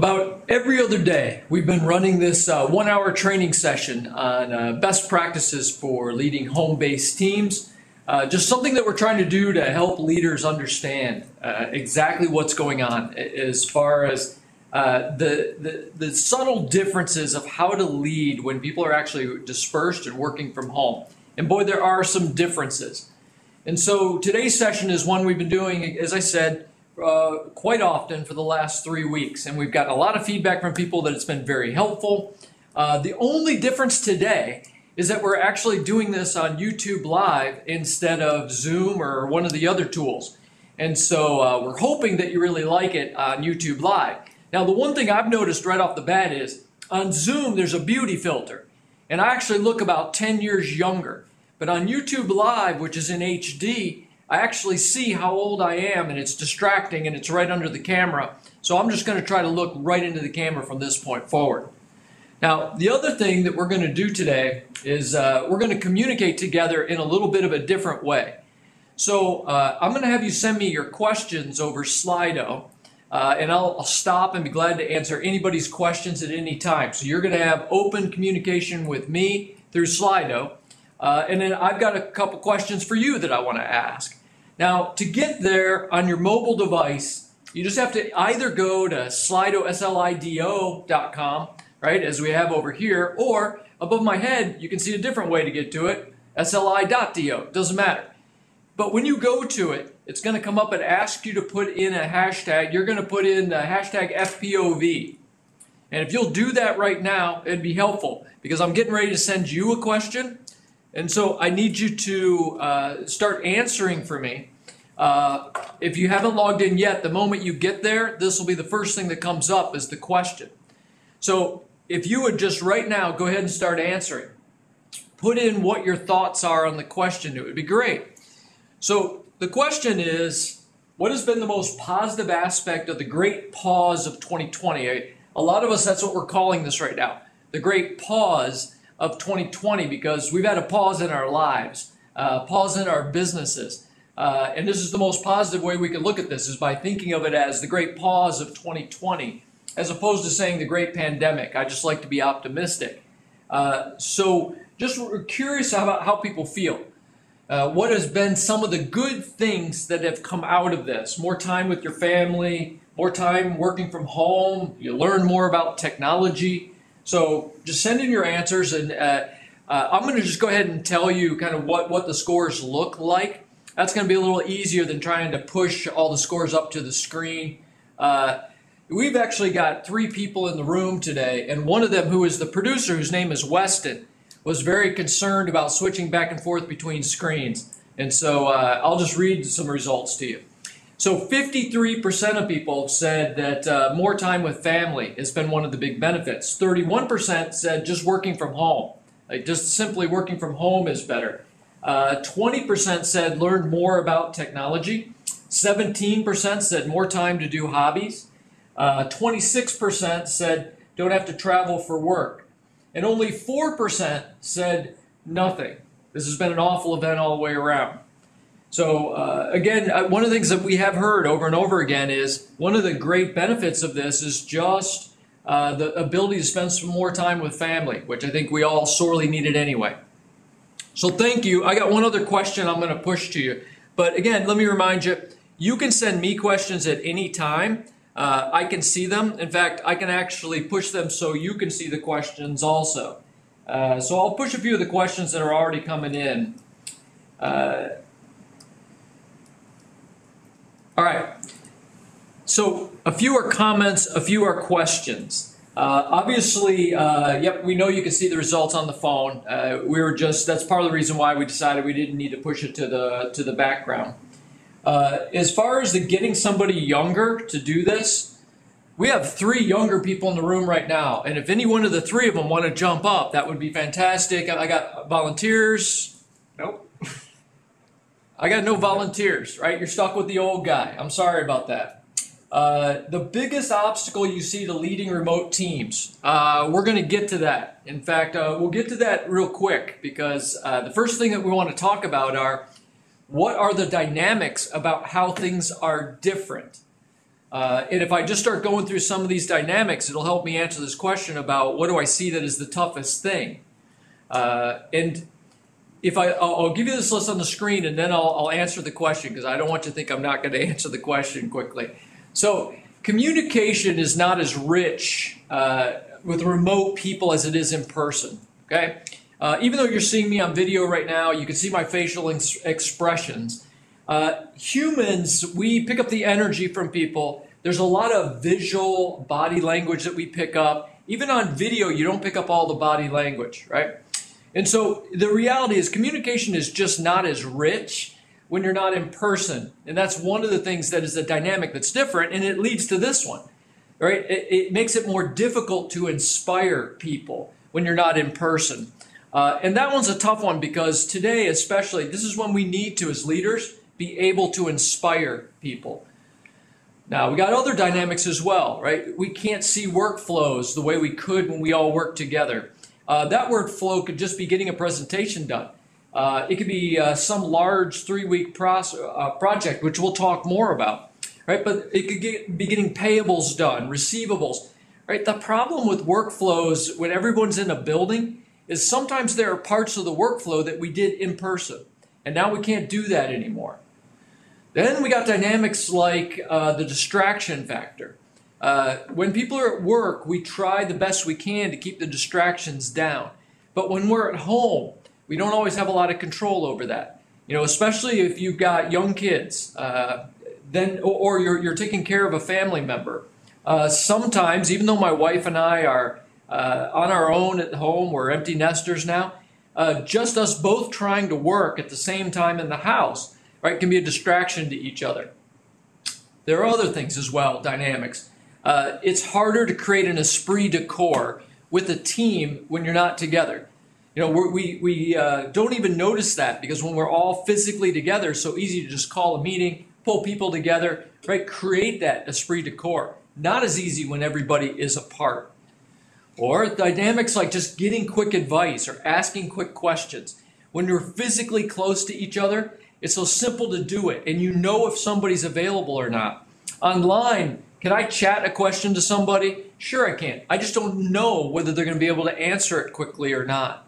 About every other day, we've been running this uh, one hour training session on uh, best practices for leading home based teams. Uh, just something that we're trying to do to help leaders understand uh, exactly what's going on as far as uh, the, the, the subtle differences of how to lead when people are actually dispersed and working from home. And boy, there are some differences. And so today's session is one we've been doing, as I said, uh, quite often for the last three weeks, and we've gotten a lot of feedback from people that it's been very helpful. Uh, the only difference today is that we're actually doing this on YouTube Live instead of Zoom or one of the other tools. And so uh, we're hoping that you really like it on YouTube Live. Now, the one thing I've noticed right off the bat is on Zoom, there's a beauty filter, and I actually look about 10 years younger. But on YouTube Live, which is in HD, I actually see how old I am and it's distracting and it's right under the camera. So I'm just going to try to look right into the camera from this point forward. Now, the other thing that we're going to do today is uh, we're going to communicate together in a little bit of a different way. So uh, I'm going to have you send me your questions over Slido, uh, and I'll, I'll, stop and be glad to answer anybody's questions at any time. So you're going to have open communication with me through Slido, uh, and then I've got a couple questions for you that I want to ask. Now, to get there on your mobile device, you just have to either go to slido, S-L-I-D-O.com, right, as we have over here, or above my head, you can see a different way to get to it, sli.do. Doesn't matter. But when you go to it, it's going to come up and ask you to put in a hashtag. You're going to put in the hashtag FPOV. And if you'll do that right now, it'd be helpful because I'm getting ready to send you a question and so I need you to uh, start answering for me. Uh, if you haven't logged in yet, the moment you get there, this will be the first thing that comes up is the question. So if you would just right now go ahead and start answering, put in what your thoughts are on the question, it would be great. So the question is, what has been the most positive aspect of the great pause of 2020? A lot of us, that's what we're calling this right now. The great pause of 2020 because we've had a pause in our lives, uh, pause in our businesses. Uh, and this is the most positive way we can look at this is by thinking of it as the great pause of 2020 as opposed to saying the great pandemic. I just like to be optimistic. Uh, so just curious about how people feel. Uh, what has been some of the good things that have come out of this? More time with your family, more time working from home, you learn more about technology. So just send in your answers, and uh, uh, I'm going to just go ahead and tell you kind of what, what the scores look like. That's going to be a little easier than trying to push all the scores up to the screen. Uh, we've actually got three people in the room today, and one of them, who is the producer, whose name is Weston, was very concerned about switching back and forth between screens. And so uh, I'll just read some results to you. So 53% of people said that uh, more time with family has been one of the big benefits. 31% said just working from home, like just simply working from home is better. Uh, 20% said learn more about technology. 17% said more time to do hobbies. Uh, 26% said don't have to travel for work. And only 4% said nothing. This has been an awful event all the way around. So uh, again, uh, one of the things that we have heard over and over again is one of the great benefits of this is just uh, the ability to spend some more time with family, which I think we all sorely needed anyway. So thank you. I got one other question I'm going to push to you. But again, let me remind you, you can send me questions at any time. Uh, I can see them. In fact, I can actually push them so you can see the questions also. Uh, so I'll push a few of the questions that are already coming in. Uh, all right. So a few are comments, a few are questions. Uh, obviously, uh, yep, we know you can see the results on the phone. Uh, we were just, that's part of the reason why we decided we didn't need to push it to the, to the background. Uh, as far as the getting somebody younger to do this, we have three younger people in the room right now. And if any one of the three of them want to jump up, that would be fantastic. I got volunteers. Nope. I got no volunteers, right? You're stuck with the old guy. I'm sorry about that. Uh, the biggest obstacle you see to leading remote teams, uh, we're going to get to that. In fact, uh, we'll get to that real quick because uh, the first thing that we want to talk about are what are the dynamics about how things are different. Uh, and if I just start going through some of these dynamics, it'll help me answer this question about what do I see that is the toughest thing. And if I, I'll, I'll, give you this list on the screen and then I'll, I'll answer the question because I don't want you to think I'm not going to answer the question quickly. So communication is not as rich uh, with remote people as it is in person. Okay, uh, even though you're seeing me on video right now, you can see my facial ex- expressions. Uh, humans, we pick up the energy from people. There's a lot of visual body language that we pick up. Even on video, you don't pick up all the body language, right? And so the reality is communication is just not as rich when you're not in person. And that's one of the things that is a dynamic that's different, and it leads to this one, right? It, it makes it more difficult to inspire people when you're not in person. Uh, and that one's a tough one because today, especially, this is when we need to, as leaders, be able to inspire people. Now, we got other dynamics as well, right? We can't see workflows the way we could when we all work together. Uh, that workflow could just be getting a presentation done. Uh, it could be uh, some large three-week uh, project, which we'll talk more about, right? But it could get, be getting payables done, receivables, right? The problem with workflows when everyone's in a building is sometimes there are parts of the workflow that we did in person, and now we can't do that anymore. Then we got dynamics like uh, the distraction factor. Uh, when people are at work, we try the best we can to keep the distractions down. But when we're at home, we don't always have a lot of control over that. You know, especially if you've got young kids, uh, then or you're, you're taking care of a family member. Uh, sometimes, even though my wife and I are uh, on our own at home, we're empty nesters now. Uh, just us both trying to work at the same time in the house right, can be a distraction to each other. There are other things as well, dynamics. Uh, it's harder to create an esprit de corps with a team when you're not together. You know, we we uh, don't even notice that because when we're all physically together, so easy to just call a meeting, pull people together, right? Create that esprit de corps. Not as easy when everybody is apart. Or dynamics like just getting quick advice or asking quick questions. When you're physically close to each other, it's so simple to do it, and you know if somebody's available or not. Online, can I chat a question to somebody? Sure, I can. I just don't know whether they're going to be able to answer it quickly or not.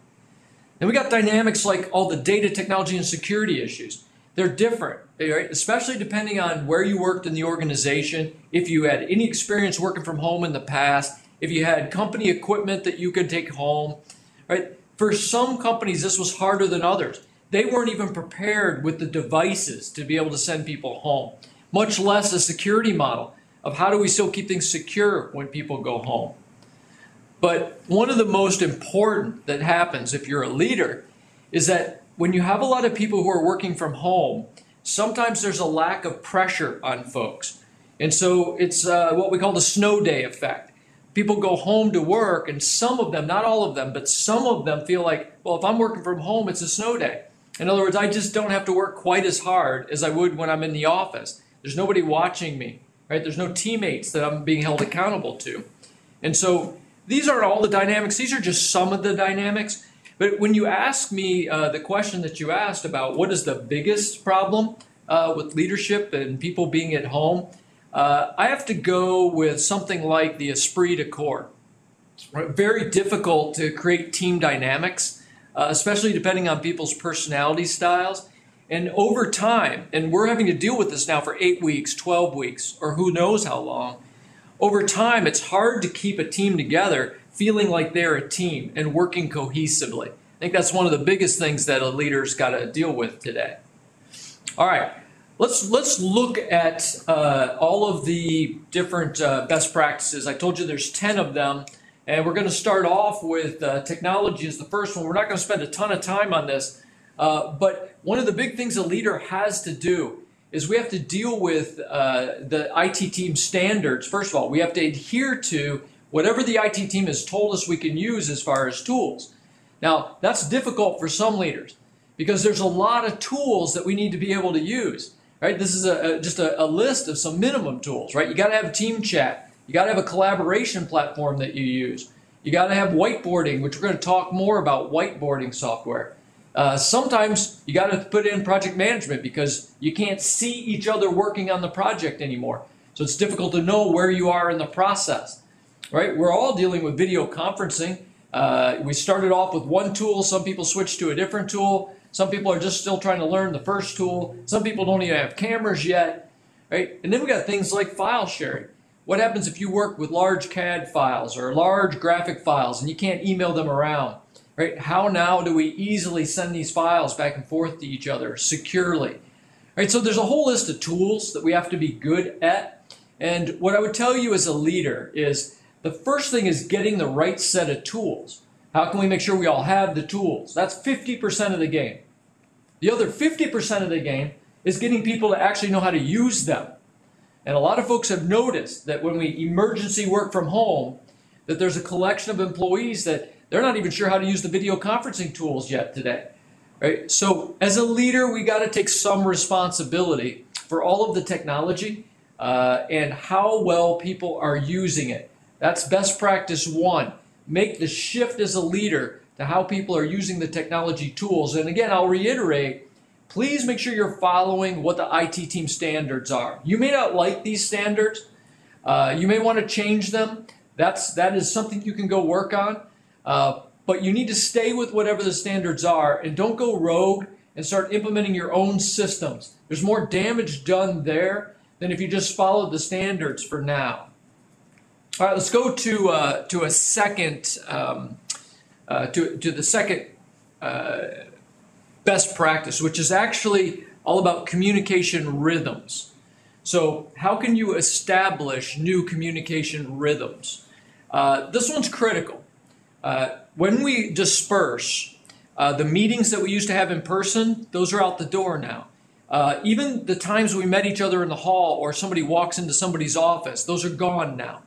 Then we got dynamics like all the data technology and security issues. They're different, eh, right? especially depending on where you worked in the organization, if you had any experience working from home in the past, if you had company equipment that you could take home, right? For some companies, this was harder than others. They weren't even prepared with the devices to be able to send people home, much less a security model of how do we still keep things secure when people go home. But one of the most important that happens if you're a leader is that when you have a lot of people who are working from home, sometimes there's a lack of pressure on folks. And so it's uh, what we call the snow day effect. People go home to work, and some of them, not all of them, but some of them feel like, well, if I'm working from home, it's a snow day. In other words, I just don't have to work quite as hard as I would when I'm in the office. There's nobody watching me, right? There's no teammates that I'm being held accountable to. And so these aren't all the dynamics, these are just some of the dynamics. But when you ask me uh, the question that you asked about what is the biggest problem uh, with leadership and people being at home, uh, I have to go with something like the esprit de corps. Right? Very difficult to create team dynamics uh, especially depending on people's personality styles. And over time, and we're having to deal with this now for eight weeks, 12 weeks, or who knows how long. Over time, it's hard to keep a team together feeling like they're a team and working cohesively. I think that's one of the biggest things that a leader's got to deal with today. All right, let's let's look at uh, all of the different uh, best practices. I told you there's 10 of them. And we're going to start off with uh, technology as the first one. We're not going to spend a ton of time on this, uh, but one of the big things a leader has to do is we have to deal with uh, the IT team standards. First of all, we have to adhere to whatever the IT team has told us we can use as far as tools. Now, that's difficult for some leaders because there's a lot of tools that we need to be able to use. Right? This is a, a just a, a list of some minimum tools. Right? You got to have team chat. You got to have a collaboration platform that you use. You got to have whiteboarding, which we're going to talk more about whiteboarding software. Uh, sometimes you got to put in project management because you can't see each other working on the project anymore. So it's difficult to know where you are in the process, right? We're all dealing with video conferencing. Uh, we started off with one tool. Some people switched to a different tool. Some people are just still trying to learn the first tool. Some people don't even have cameras yet, right? And then we got things like file sharing. What happens if you work with large CAD files or large graphic files and you can't email them around? Right? How now do we easily send these files back and forth to each other securely? Right? So there's a whole list of tools that we have to be good at. And what I would tell you as a leader is the first thing is getting the right set of tools. How can we make sure we all have the tools? That's 50% of the game. The other 50% of the game is getting people to actually know how to use them. And a lot of folks have noticed that when we emergency work from home, that there's a collection of employees that they're not even sure how to use the video conferencing tools yet today. Right? So as a leader, we got to take some responsibility for all of the technology uh, and how well people are using it. That's best practice one. Make the shift as a leader to how people are using the technology tools. And again, I'll reiterate, please make sure you're following what the IT team standards are. You may not like these standards. Uh, you may want to change them. That's, that is something you can go work on. Uh, but you need to stay with whatever the standards are and don't go rogue and start implementing your own systems. There's more damage done there than if you just followed the standards for now. All right, let's go to uh, to a second um, uh, to to the second uh, best practice, which is actually all about communication rhythms. So, how can you establish new communication rhythms? Uh, this one's critical. Uh, when we disperse, uh, the meetings that we used to have in person, those are out the door now. even the times we met each other in the hall or somebody walks into somebody's office, those are gone now.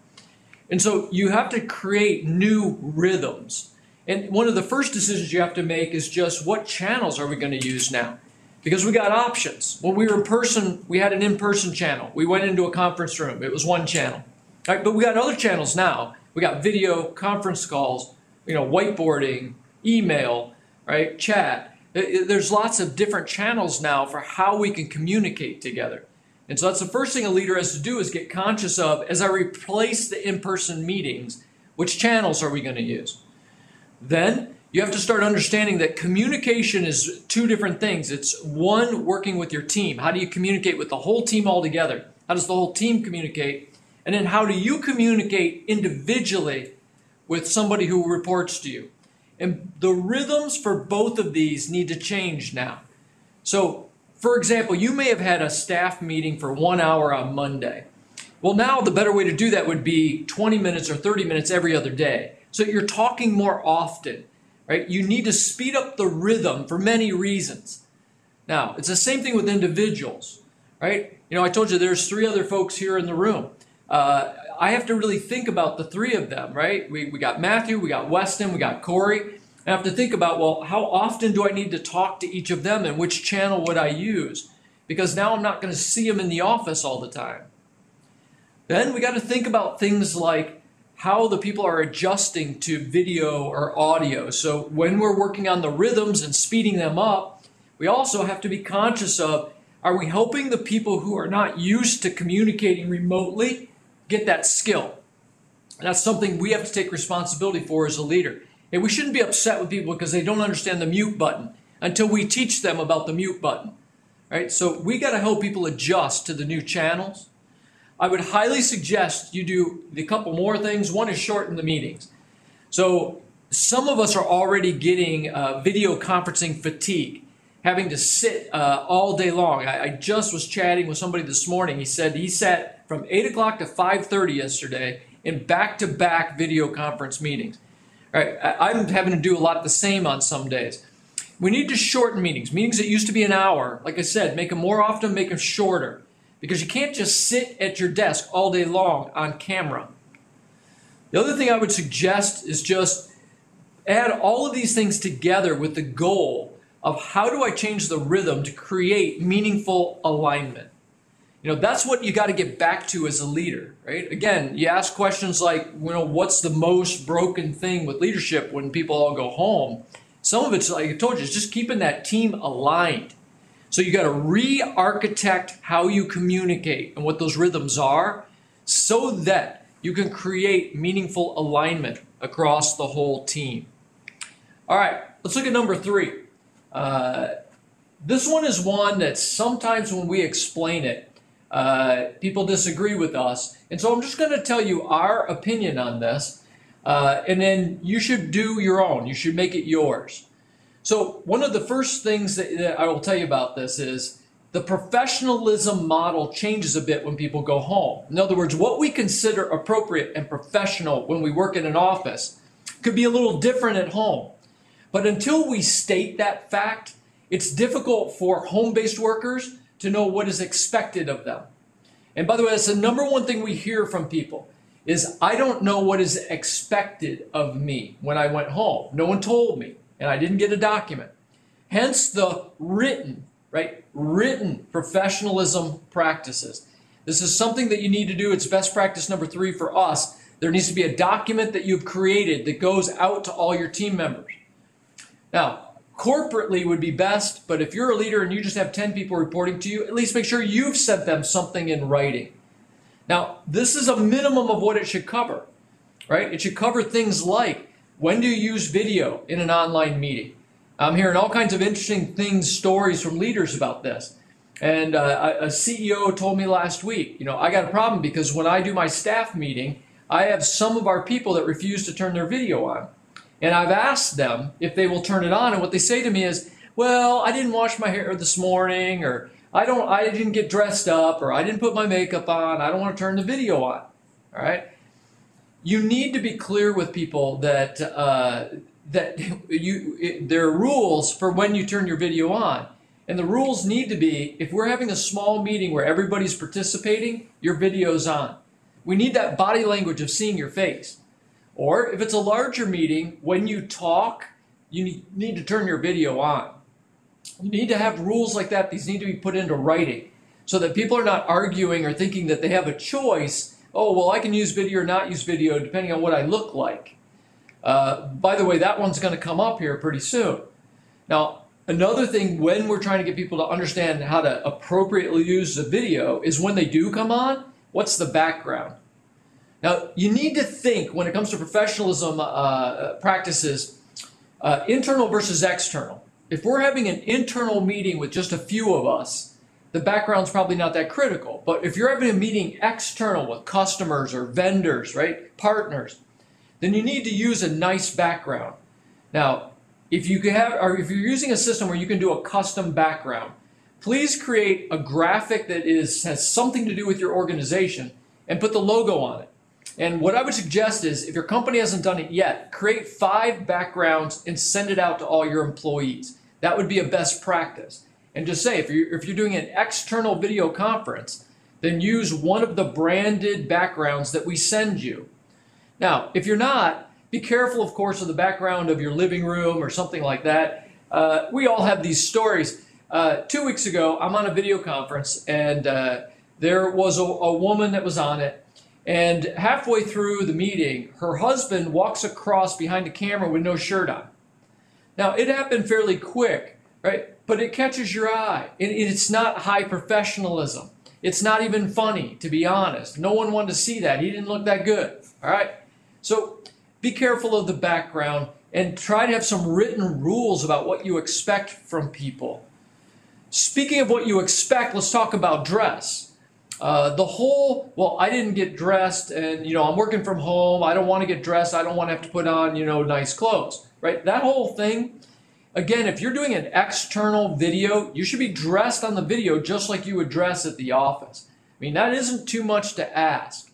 And so you have to create new rhythms. And one of the first decisions you have to make is just what channels are we going to use now? Because we got options. When we were in person, we had an in-person channel. We went into a conference room. It was one channel. Right, but we got other channels now. We got video, conference calls, you know, whiteboarding, email, right, chat. There's lots of different channels now for how we can communicate together. And so that's the first thing a leader has to do is get conscious of as I replace the in-person meetings, which channels are we going to use? Then you have to start understanding that communication is two different things. It's one, working with your team. How do you communicate with the whole team all together? How does the whole team communicate? And then how do you communicate individually with somebody who reports to you? And the rhythms for both of these need to change now. So for example, you may have had a staff meeting for one hour on Monday. Well, now the better way to do that would be 20 minutes or 30 minutes every other day. So you're talking more often, right? You need to speed up the rhythm for many reasons. Now, it's the same thing with individuals, right? You know, I told you there's three other folks here in the room. Uh, I have to really think about the three of them, right? We, we got Matthew, we got Weston, we got Corey. I have to think about, well, how often do I need to talk to each of them and which channel would I use? Because now I'm not going to see them in the office all the time. Then we got to think about things like how the people are adjusting to video or audio. So when we're working on the rhythms and speeding them up, we also have to be conscious of are we helping the people who are not used to communicating remotely get that skill? And that's something we have to take responsibility for as a leader. And we shouldn't be upset with people because they don't understand the mute button until we teach them about the mute button. Right? So we got to help people adjust to the new channels. I would highly suggest you do a couple more things. One is shorten the meetings. So some of us are already getting uh, video conferencing fatigue, having to sit uh, all day long. I, I, just was chatting with somebody this morning. He said he sat from 8 o'clock to 5.30 yesterday in back-to-back video conference meetings. Right, I'm having to do a lot of the same on some days. We need to shorten meetings. Meetings that used to be an hour, like I said, make them more often, make them shorter. Because you can't just sit at your desk all day long on camera. The other thing I would suggest is just add all of these things together with the goal of how do I change the rhythm to create meaningful alignment. You know, that's what you got to get back to as a leader, right? Again, you ask questions like, you know, what's the most broken thing with leadership when people all go home? Some of it's, like I told you, it's just keeping that team aligned. So you got to re-architect how you communicate and what those rhythms are so that you can create meaningful alignment across the whole team. All right, let's look at number three. Uh, this one is one that sometimes when we explain it, uh, people disagree with us. And so I'm just going to tell you our opinion on this. Uh, and then you should do your own. You should make it yours. So one of the first things that, that I will tell you about this is the professionalism model changes a bit when people go home. In other words, what we consider appropriate and professional when we work in an office could be a little different at home. But until we state that fact, it's difficult for home-based workers to know what is expected of them. And by the way, that's the number one thing we hear from people is I don't know what is expected of me when I went home. No one told me, and I didn't get a document. Hence the written, right? Written professionalism practices. This is something that you need to do. It's best practice number three for us. There needs to be a document that you've created that goes out to all your team members. Now, corporately would be best, but if you're a leader and you just have 10 people reporting to you, at least make sure you've sent them something in writing. Now, this is a minimum of what it should cover, right? It should cover things like when do you use video in an online meeting? I'm hearing all kinds of interesting things, stories from leaders about this. And uh, a CEO told me last week, you know, I got a problem because when I do my staff meeting, I have some of our people that refuse to turn their video on. And I've asked them if they will turn it on, and what they say to me is, "Well, I didn't wash my hair this morning, or I don't, I didn't get dressed up, or I didn't put my makeup on. I don't want to turn the video on." All right. You need to be clear with people that uh, that you it, there are rules for when you turn your video on. And the rules need to be if we're having a small meeting where everybody's participating, your video's on. We need that body language of seeing your face. Or if it's a larger meeting, when you talk, you need to turn your video on. You need to have rules like that. These need to be put into writing so that people are not arguing or thinking that they have a choice. Oh, well, I can use video or not use video depending on what I look like. Uh, by the way, that one's going to come up here pretty soon. Now, another thing when we're trying to get people to understand how to appropriately use the video is when they do come on, what's the background? Now, you need to think when it comes to professionalism uh, practices, uh, internal versus external. If we're having an internal meeting with just a few of us, the background's probably not that critical. But if you're having a meeting external with customers or vendors, right, partners, then you need to use a nice background. Now, if you can have, or if you're using a system where you can do a custom background, please create a graphic that is has something to do with your organization and put the logo on it. And what I would suggest is if your company hasn't done it yet, create five backgrounds and send it out to all your employees. That would be a best practice. And just say if you're, if you're doing an external video conference, then use one of the branded backgrounds that we send you. Now, if you're not, be careful, of course, of the background of your living room or something like that. Uh, we all have these stories. Uh, two weeks ago, I'm on a video conference, and uh, there was a, a woman that was on it and halfway through the meeting, her husband walks across behind the camera with no shirt on. Now, it happened fairly quick, right? But it catches your eye. it's not high professionalism. It's not even funny, to be honest. No one wanted to see that. He didn't look that good, all right? So be careful of the background and try to have some written rules about what you expect from people. Speaking of what you expect, let's talk about dress. Uh, the whole, well, I didn't get dressed and, you know, I'm working from home. I don't want to get dressed. I don't want to have to put on, you know, nice clothes, right? That whole thing, again, if you're doing an external video, you should be dressed on the video just like you would dress at the office. I mean, that isn't too much to ask.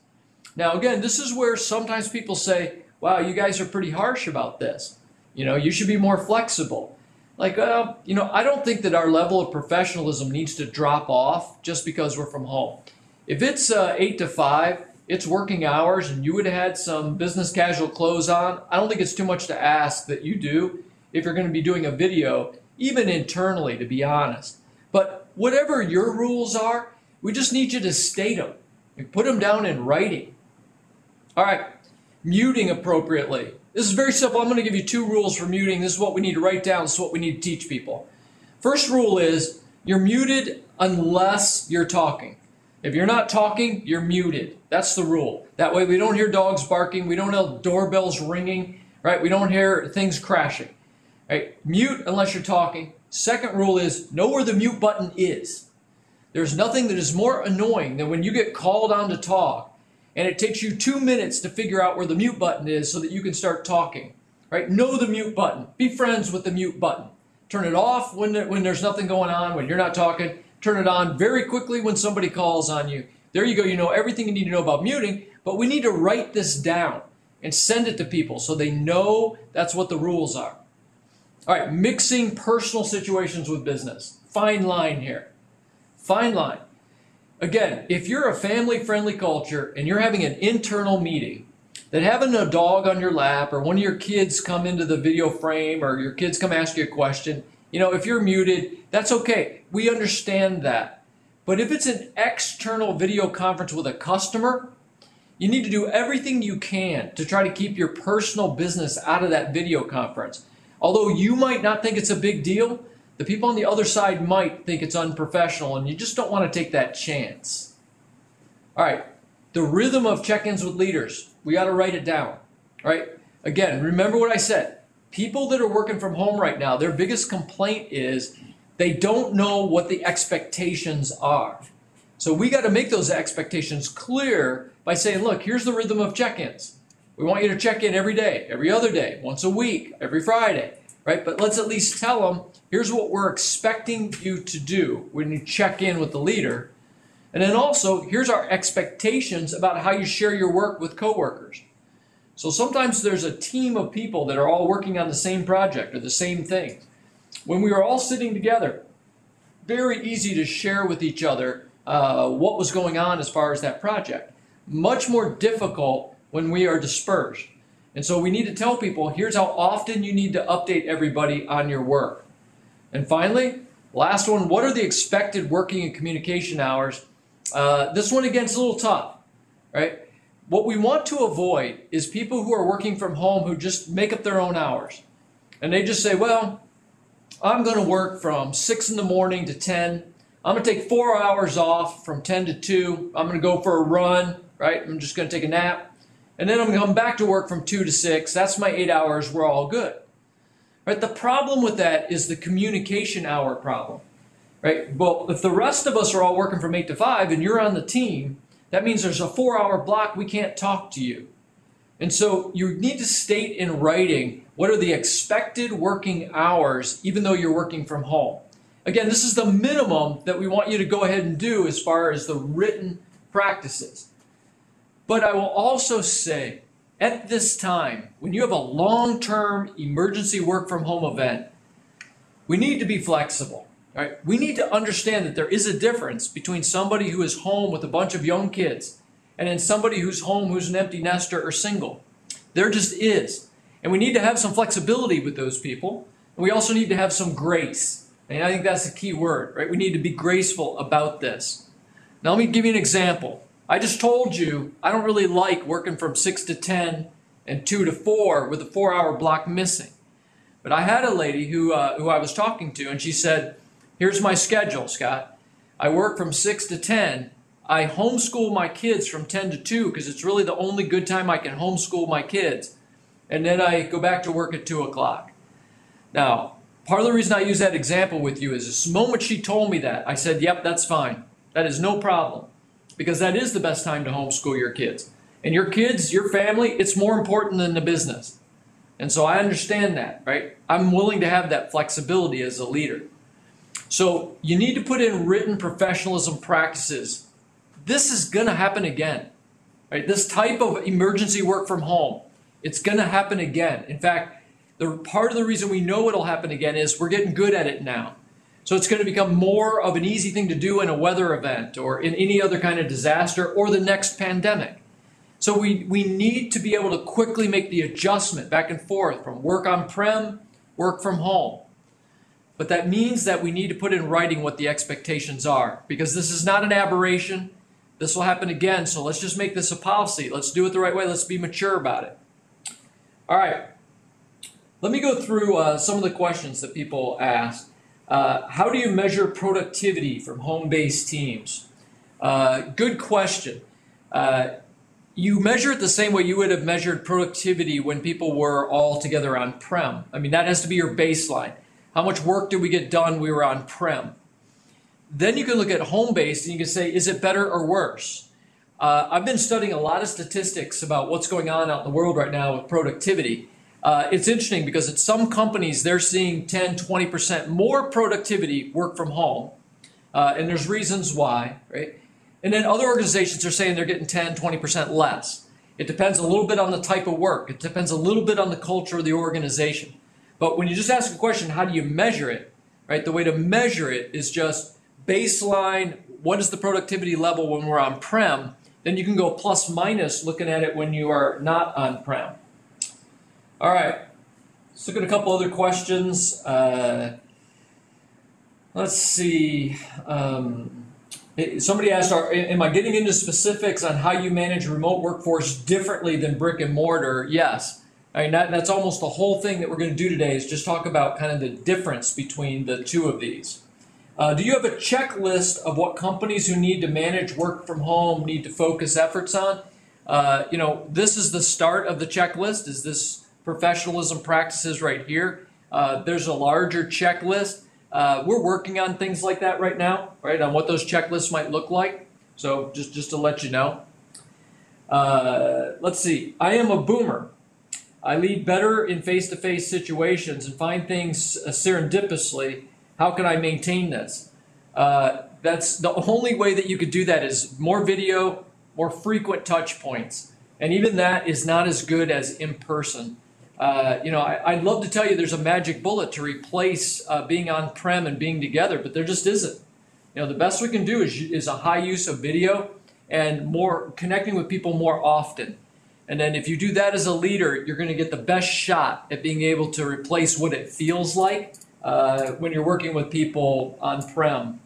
Now, again, this is where sometimes people say, wow, you guys are pretty harsh about this. You know, you should be more flexible. Like, uh, you know, I don't think that our level of professionalism needs to drop off just because we're from home. If it's uh, 8 to 5, it's working hours, and you would have had some business casual clothes on, I don't think it's too much to ask that you do if you're going to be doing a video, even internally, to be honest. But whatever your rules are, we just need you to state them and put them down in writing. All right, muting appropriately. This is very simple. I'm going to give you two rules for muting. This is what we need to write down. This is what we need to teach people. First rule is You're muted unless you're talking. If you're not talking, you're muted. That's the rule. That way we don't hear dogs barking, we don't hear doorbells ringing, right? We don't hear things crashing. Right? Mute unless you're talking. Second rule is know where the mute button is. There's nothing that is more annoying than when you get called on to talk and it takes you two minutes to figure out where the mute button is so that you can start talking. Right? Know the mute button. Be friends with the mute button. Turn it off when, there, when there's nothing going on, when you're not talking. Turn it on very quickly when somebody calls on you. There you go. You know everything you need to know about muting, but we need to write this down and send it to people so they know that's what the rules are. All right, mixing personal situations with business. Fine line here. Fine line. Again, if you're a family friendly culture and you're having an internal meeting, that having a dog on your lap or one of your kids come into the video frame or your kids come ask you a question, you know, if you're muted, that's okay. We understand that. But if it's an external video conference with a customer, you need to do everything you can to try to keep your personal business out of that video conference. Although you might not think it's a big deal, the people on the other side might think it's unprofessional and you just don't want to take that chance. All right, the rhythm of check ins with leaders. We got to write it down, right? Again, remember what I said. People that are working from home right now, their biggest complaint is they don't know what the expectations are. So we got to make those expectations clear by saying, look, here's the rhythm of check ins. We want you to check in every day, every other day, once a week, every Friday, right? But let's at least tell them, here's what we're expecting you to do when you check in with the leader. And then also, here's our expectations about how you share your work with coworkers. So sometimes there's a team of people that are all working on the same project or the same thing. When we were all sitting together, very easy to share with each other uh, what was going on as far as that project. Much more difficult when we are dispersed. And so we need to tell people here's how often you need to update everybody on your work. And finally, last one what are the expected working and communication hours uh, this one again is a little tough, right? What we want to avoid is people who are working from home who just make up their own hours. And they just say, well, I'm going to work from 6 in the morning to 10. I'm going to take four hours off from 10 to 2. I'm going to go for a run, right? I'm just going to take a nap. And then I'm going to come back to work from 2 to 6. That's my eight hours. We're all good. Right? The problem with that is the communication hour problem right? Well, if the rest of us are all working from 8 to 5 and you're on the team, that means there's a four hour block we can't talk to you. And so you need to state in writing what are the expected working hours, even though you're working from home. Again, this is the minimum that we want you to go ahead and do as far as the written practices. But I will also say, at this time, when you have a long term emergency work from home event, we need to be flexible. Right? We need to understand that there is a difference between somebody who is home with a bunch of young kids and then somebody who's home who's an empty nester or single. There just is. And we need to have some flexibility with those people. And we also need to have some grace. And I think that's the key word, right? We need to be graceful about this. Now, let me give you an example. I just told you I don't really like working from 6 to 10 and 2 to 4 with a four hour block missing. But I had a lady who, uh, who I was talking to, and she said, Here's my schedule, Scott. I work from 6 to 10. I homeschool my kids from 10 to 2 because it's really the only good time I can homeschool my kids. And then I go back to work at 2 o'clock. Now, part of the reason I use that example with you is the moment she told me that, I said, yep, that's fine. That is no problem. Because that is the best time to homeschool your kids. And your kids, your family, it's more important than the business. And so I understand that, right? I'm willing to have that flexibility as a leader. So you need to put in written professionalism practices. This is going to happen again. Right? This type of emergency work from home, it's going to happen again. In fact, the part of the reason we know it'll happen again is we're getting good at it now. So it's going to become more of an easy thing to do in a weather event or in any other kind of disaster or the next pandemic. So we, we need to be able to quickly make the adjustment back and forth from work on prem, work from home. But that means that we need to put in writing what the expectations are because this is not an aberration. This will happen again. So let's just make this a policy. Let's do it the right way. Let's be mature about it. All right. Let me go through uh, some of the questions that people asked. Uh, how do you measure productivity from home-based teams? Uh, good question. Uh, you measure it the same way you would have measured productivity when people were all together on prem. I mean, that has to be your baseline. How much work did we get done? We were on prem. Then you can look at home based and you can say, is it better or worse? Uh, I've been studying a lot of statistics about what's going on out in the world right now with productivity. Uh, it's interesting because at some companies, they're seeing 10, 20% more productivity work from home. Uh, and there's reasons why, right? And then other organizations are saying they're getting 10, 20% less. It depends a little bit on the type of work. It depends a little bit on the culture of the organization. But when you just ask a question, how do you measure it? Right? The way to measure it is just baseline, what is the productivity level when we're on prem? Then you can go plus minus looking at it when you are not on prem. All right, let's look at a couple other questions. Uh, let's see. Um, somebody asked, are, am I getting into specifics on how you manage remote workforce differently than brick and mortar? Yes. I mean, that, that's almost the whole thing that we're going to do today is just talk about kind of the difference between the two of these. Uh, do you have a checklist of what companies who need to manage work from home need to focus efforts on? Uh, you know, this is the start of the checklist. Is this professionalism practices right here? Uh, there's a larger checklist. Uh, we're working on things like that right now, right? On what those checklists might look like. So just just to let you know. Uh, let's see. I am a boomer. I lead better in face-to-face situations and find things uh, serendipitously. How can I maintain this? Uh, that's the only way that you could do that is more video, more frequent touch points, and even that is not as good as in person. Uh, you know, I, would love to tell you there's a magic bullet to replace uh, being on prem and being together, but there just isn't. You know, the best we can do is, is a high use of video and more connecting with people more often. And then if you do that as a leader, you're going to get the best shot at being able to replace what it feels like uh, when you're working with people on prem.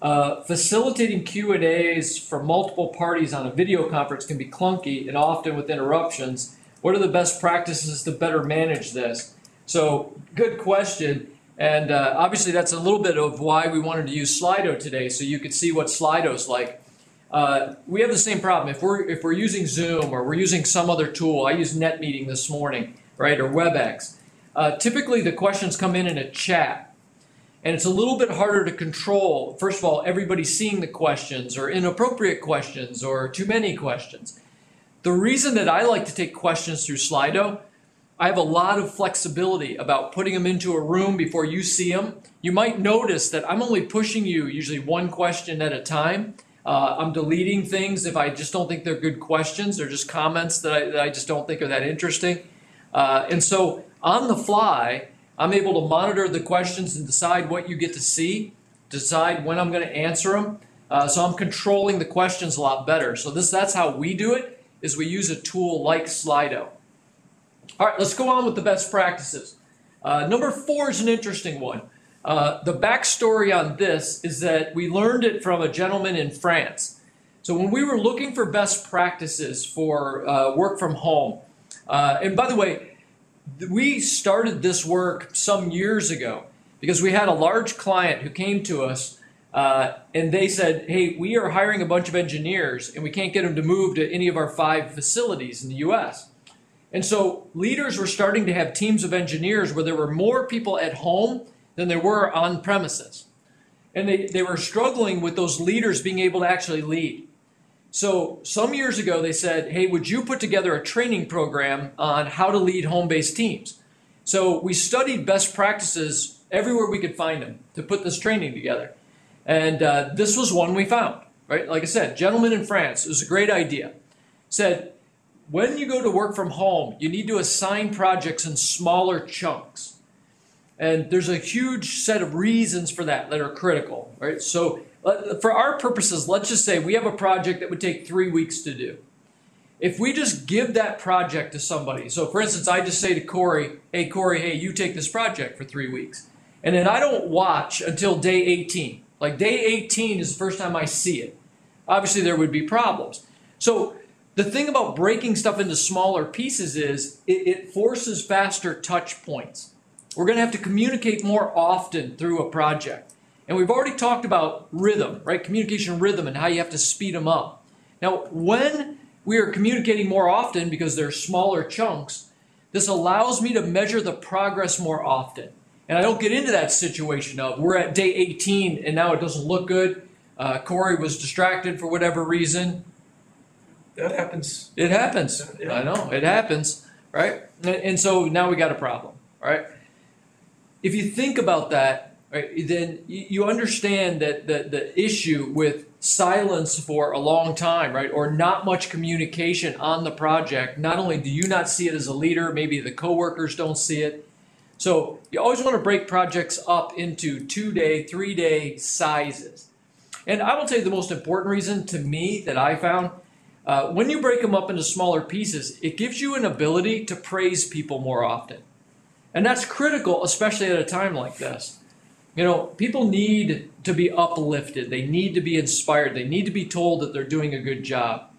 Uh, facilitating Q&As for multiple parties on a video conference can be clunky and often with interruptions what are the best practices to better manage this? So, good question. And uh, obviously, that's a little bit of why we wanted to use Slido today, so you could see what Slido's like. Uh, we have the same problem. If we're if we're using Zoom or we're using some other tool, I used NetMeeting this morning, right, or WebEx. Uh, typically, the questions come in in a chat, and it's a little bit harder to control. First of all, everybody seeing the questions, or inappropriate questions, or too many questions. The reason that I like to take questions through Slido, I have a lot of flexibility about putting them into a room before you see them. You might notice that I'm only pushing you usually one question at a time. Uh, I'm deleting things if I just don't think they're good questions. They're just comments that I, that I just don't think are that interesting. Uh, and so on the fly, I'm able to monitor the questions and decide what you get to see, decide when I'm going to answer them. Uh, so I'm controlling the questions a lot better. So this that's how we do it is we use a tool like Slido. All right, let's go on with the best practices. Uh, number four is an interesting one. Uh, the backstory on this is that we learned it from a gentleman in France. So when we were looking for best practices for uh, work from home, uh, and by the way, we started this work some years ago because we had a large client who came to us uh, and they said, hey, we are hiring a bunch of engineers and we can't get them to move to any of our five facilities in the US. And so leaders were starting to have teams of engineers where there were more people at home than there were on premises. And they, they were struggling with those leaders being able to actually lead. So some years ago, they said, hey, would you put together a training program on how to lead home based teams? So we studied best practices everywhere we could find them to put this training together. And uh, this was one we found, right? Like I said, gentleman in France, it was a great idea. Said, when you go to work from home, you need to assign projects in smaller chunks. And there's a huge set of reasons for that that are critical, right? So for our purposes, let's just say we have a project that would take three weeks to do. If we just give that project to somebody, so for instance, I just say to Corey, hey, Corey, hey, you take this project for three weeks. And then I don't watch until day 18. Like day 18 is the first time I see it. Obviously, there would be problems. So, the thing about breaking stuff into smaller pieces is it, it forces faster touch points. we're going to have to communicate more often through a project. And we've already talked about rhythm, right? Communication rhythm and how you have to speed them up. Now, when we are communicating more often because they're smaller chunks, this allows me to measure the progress more often. And I don't get into that situation of we're at day 18 and now it doesn't look good. Uh, Corey was distracted for whatever reason. That happens. It happens. Yeah. I know it happens, right? And, and so now we got a problem, right? If you think about that, right, then you you understand that the, the issue with silence for a long time, right, or not much communication on the project. Not only do you not see it as a leader, maybe the coworkers don't see it. So you always want to break projects up into two day, three day sizes. And I will tell you the most important reason to me that I found uh, when you break them up into smaller pieces, it gives you an ability to praise people more often. And that's critical, especially at a time like this. You know, people need to be uplifted, they need to be inspired, they need to be told that they're doing a good job.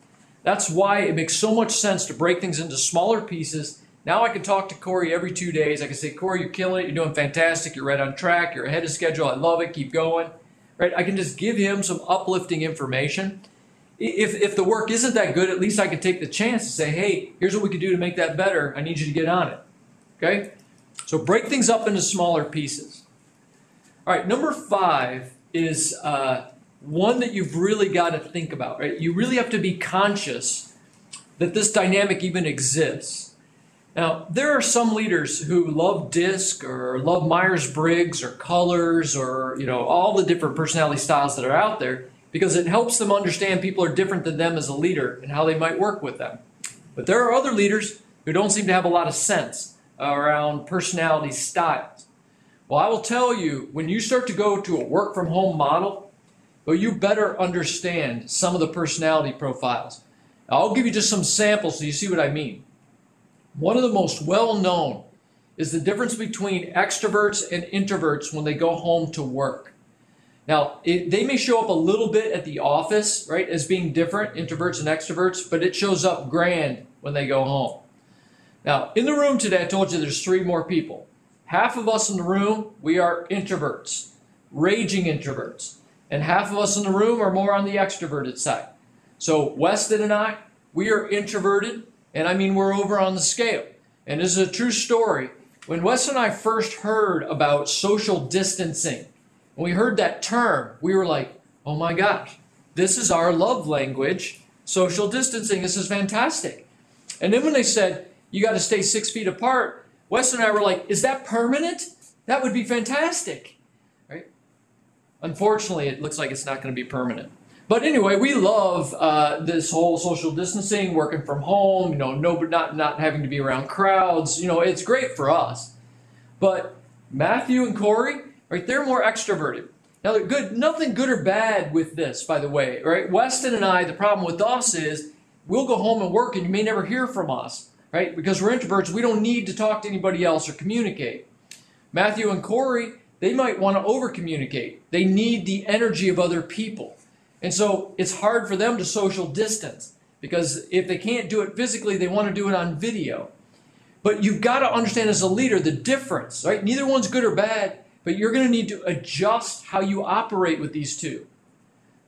That's why it makes so much sense to break things into smaller pieces. Now I can talk to Corey every two days. I can say, Corey, you're killing it. You're doing fantastic. You're right on track. You're ahead of schedule. I love it. Keep going. Right? I can just give him some uplifting information if, if the work isn't that good, at least I can take the chance to say, hey, here's what we can do to make that better. I need you to get on it. Okay? So break things up into smaller pieces. All right, number five is uh, one that you've really got to think about, right? You really have to be conscious that this dynamic even exists. Now, there are some leaders who love DISC or love Myers Briggs or colors or, you know, all the different personality styles that are out there because it helps them understand people are different than them as a leader and how they might work with them. But there are other leaders who don't seem to have a lot of sense around personality styles. Well, I will tell you, when you start to go to a work from home model, well, you better understand some of the personality profiles. I'll give you just some samples so you see what I mean. One of the most well known is the difference between extroverts and introverts when they go home to work. Now, it, they may show up a little bit at the office, right, as being different, introverts and extroverts, but it shows up grand when they go home. Now, in the room today, I told you there's three more people. Half of us in the room, we are introverts, raging introverts. And half of us in the room are more on the extroverted side. So, Weston and I, we are introverted, and I mean we're over on the scale. And this is a true story. When Wes and I first heard about social distancing, when we heard that term, we were like, oh my gosh, this is our love language, social distancing. This is fantastic. And then when they said, you got to stay six feet apart, Wes and I were like, is that permanent? That would be fantastic. Right? Unfortunately, it looks like it's not going to be permanent. But anyway, we love uh, this whole social distancing, working from home, you know, no, not, not having to be around crowds. You know, it's great for us. But Matthew and Corey, right? They're more extroverted. Now, they're good, nothing good or bad with this, by the way, right? Weston and I, the problem with us is we'll go home and work and you may never hear from us, right? Because we're introverts, we don't need to talk to anybody else or communicate. Matthew and Corey, they might want to over communicate. They need the energy of other people. And so it's hard for them to social distance because if they can't do it physically, they want to do it on video. But you've got to understand as a leader the difference, right? Neither one's good or bad. But you're going to need to adjust how you operate with these two.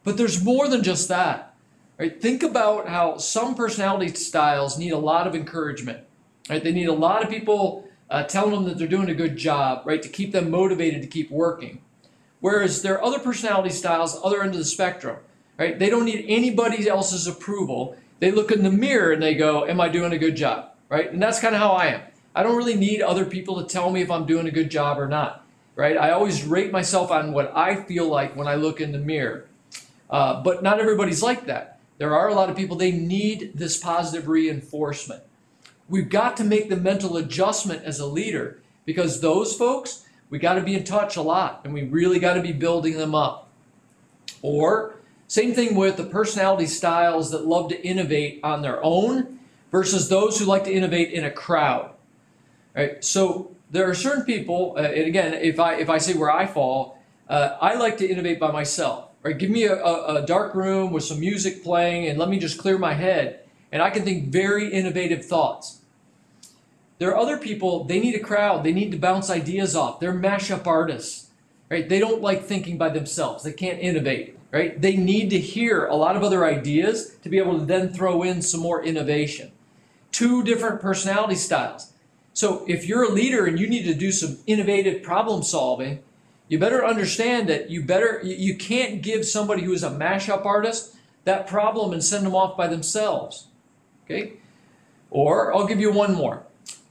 But there's more than just that. Right? Think about how some personality styles need a lot of encouragement. Right? They need a lot of people uh, telling them that they're doing a good job, right, to keep them motivated to keep working. Whereas there are other personality styles, other end of the spectrum, right? They don't need anybody else's approval. They look in the mirror and they go, "Am I doing a good job?" Right? And that's kind of how I am. I don't really need other people to tell me if I'm doing a good job or not right? I always rate myself on what I feel like when I look in the mirror. Uh, but not everybody's like that. There are a lot of people, they need this positive reinforcement. We've got to make the mental adjustment as a leader because those folks, we got to be in touch a lot and we really got to be building them up. Or, same thing with the personality styles that love to innovate on their own versus those who like to innovate in a crowd. Right? So there are certain people, uh, and again, if I if I say where I fall, uh, I like to innovate by myself. Right? Give me a, a, a dark room with some music playing, and let me just clear my head, and I can think very innovative thoughts. There are other people, they need a crowd, they need to bounce ideas off. They're mashup artists, right? They don't like thinking by themselves, they can't innovate, right? They need to hear a lot of other ideas to be able to then throw in some more innovation. Two different personality styles. So if you're a leader and you need to do some innovative problem solving, you better understand that you better you can't give somebody who is a mashup artist that problem and send them off by themselves. Okay? Or I'll give you one more.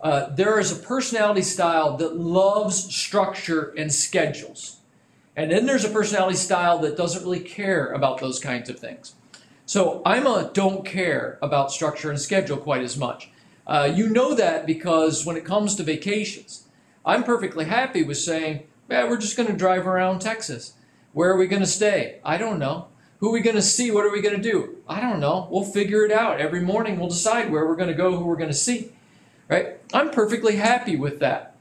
Uh, there is a personality style that loves structure and schedules. And then there's a personality style that doesn't really care about those kinds of things. So I'm a don't care about structure and schedule quite as much. Uh, you know that because when it comes to vacations, I'm perfectly happy with saying, yeah, we're just going to drive around Texas. Where are we going to stay? I don't know. Who are we going to see? What are we going to do? I don't know. We'll figure it out. Every morning we'll decide where we're going to go, who we're going to see. Right? I'm perfectly happy with that.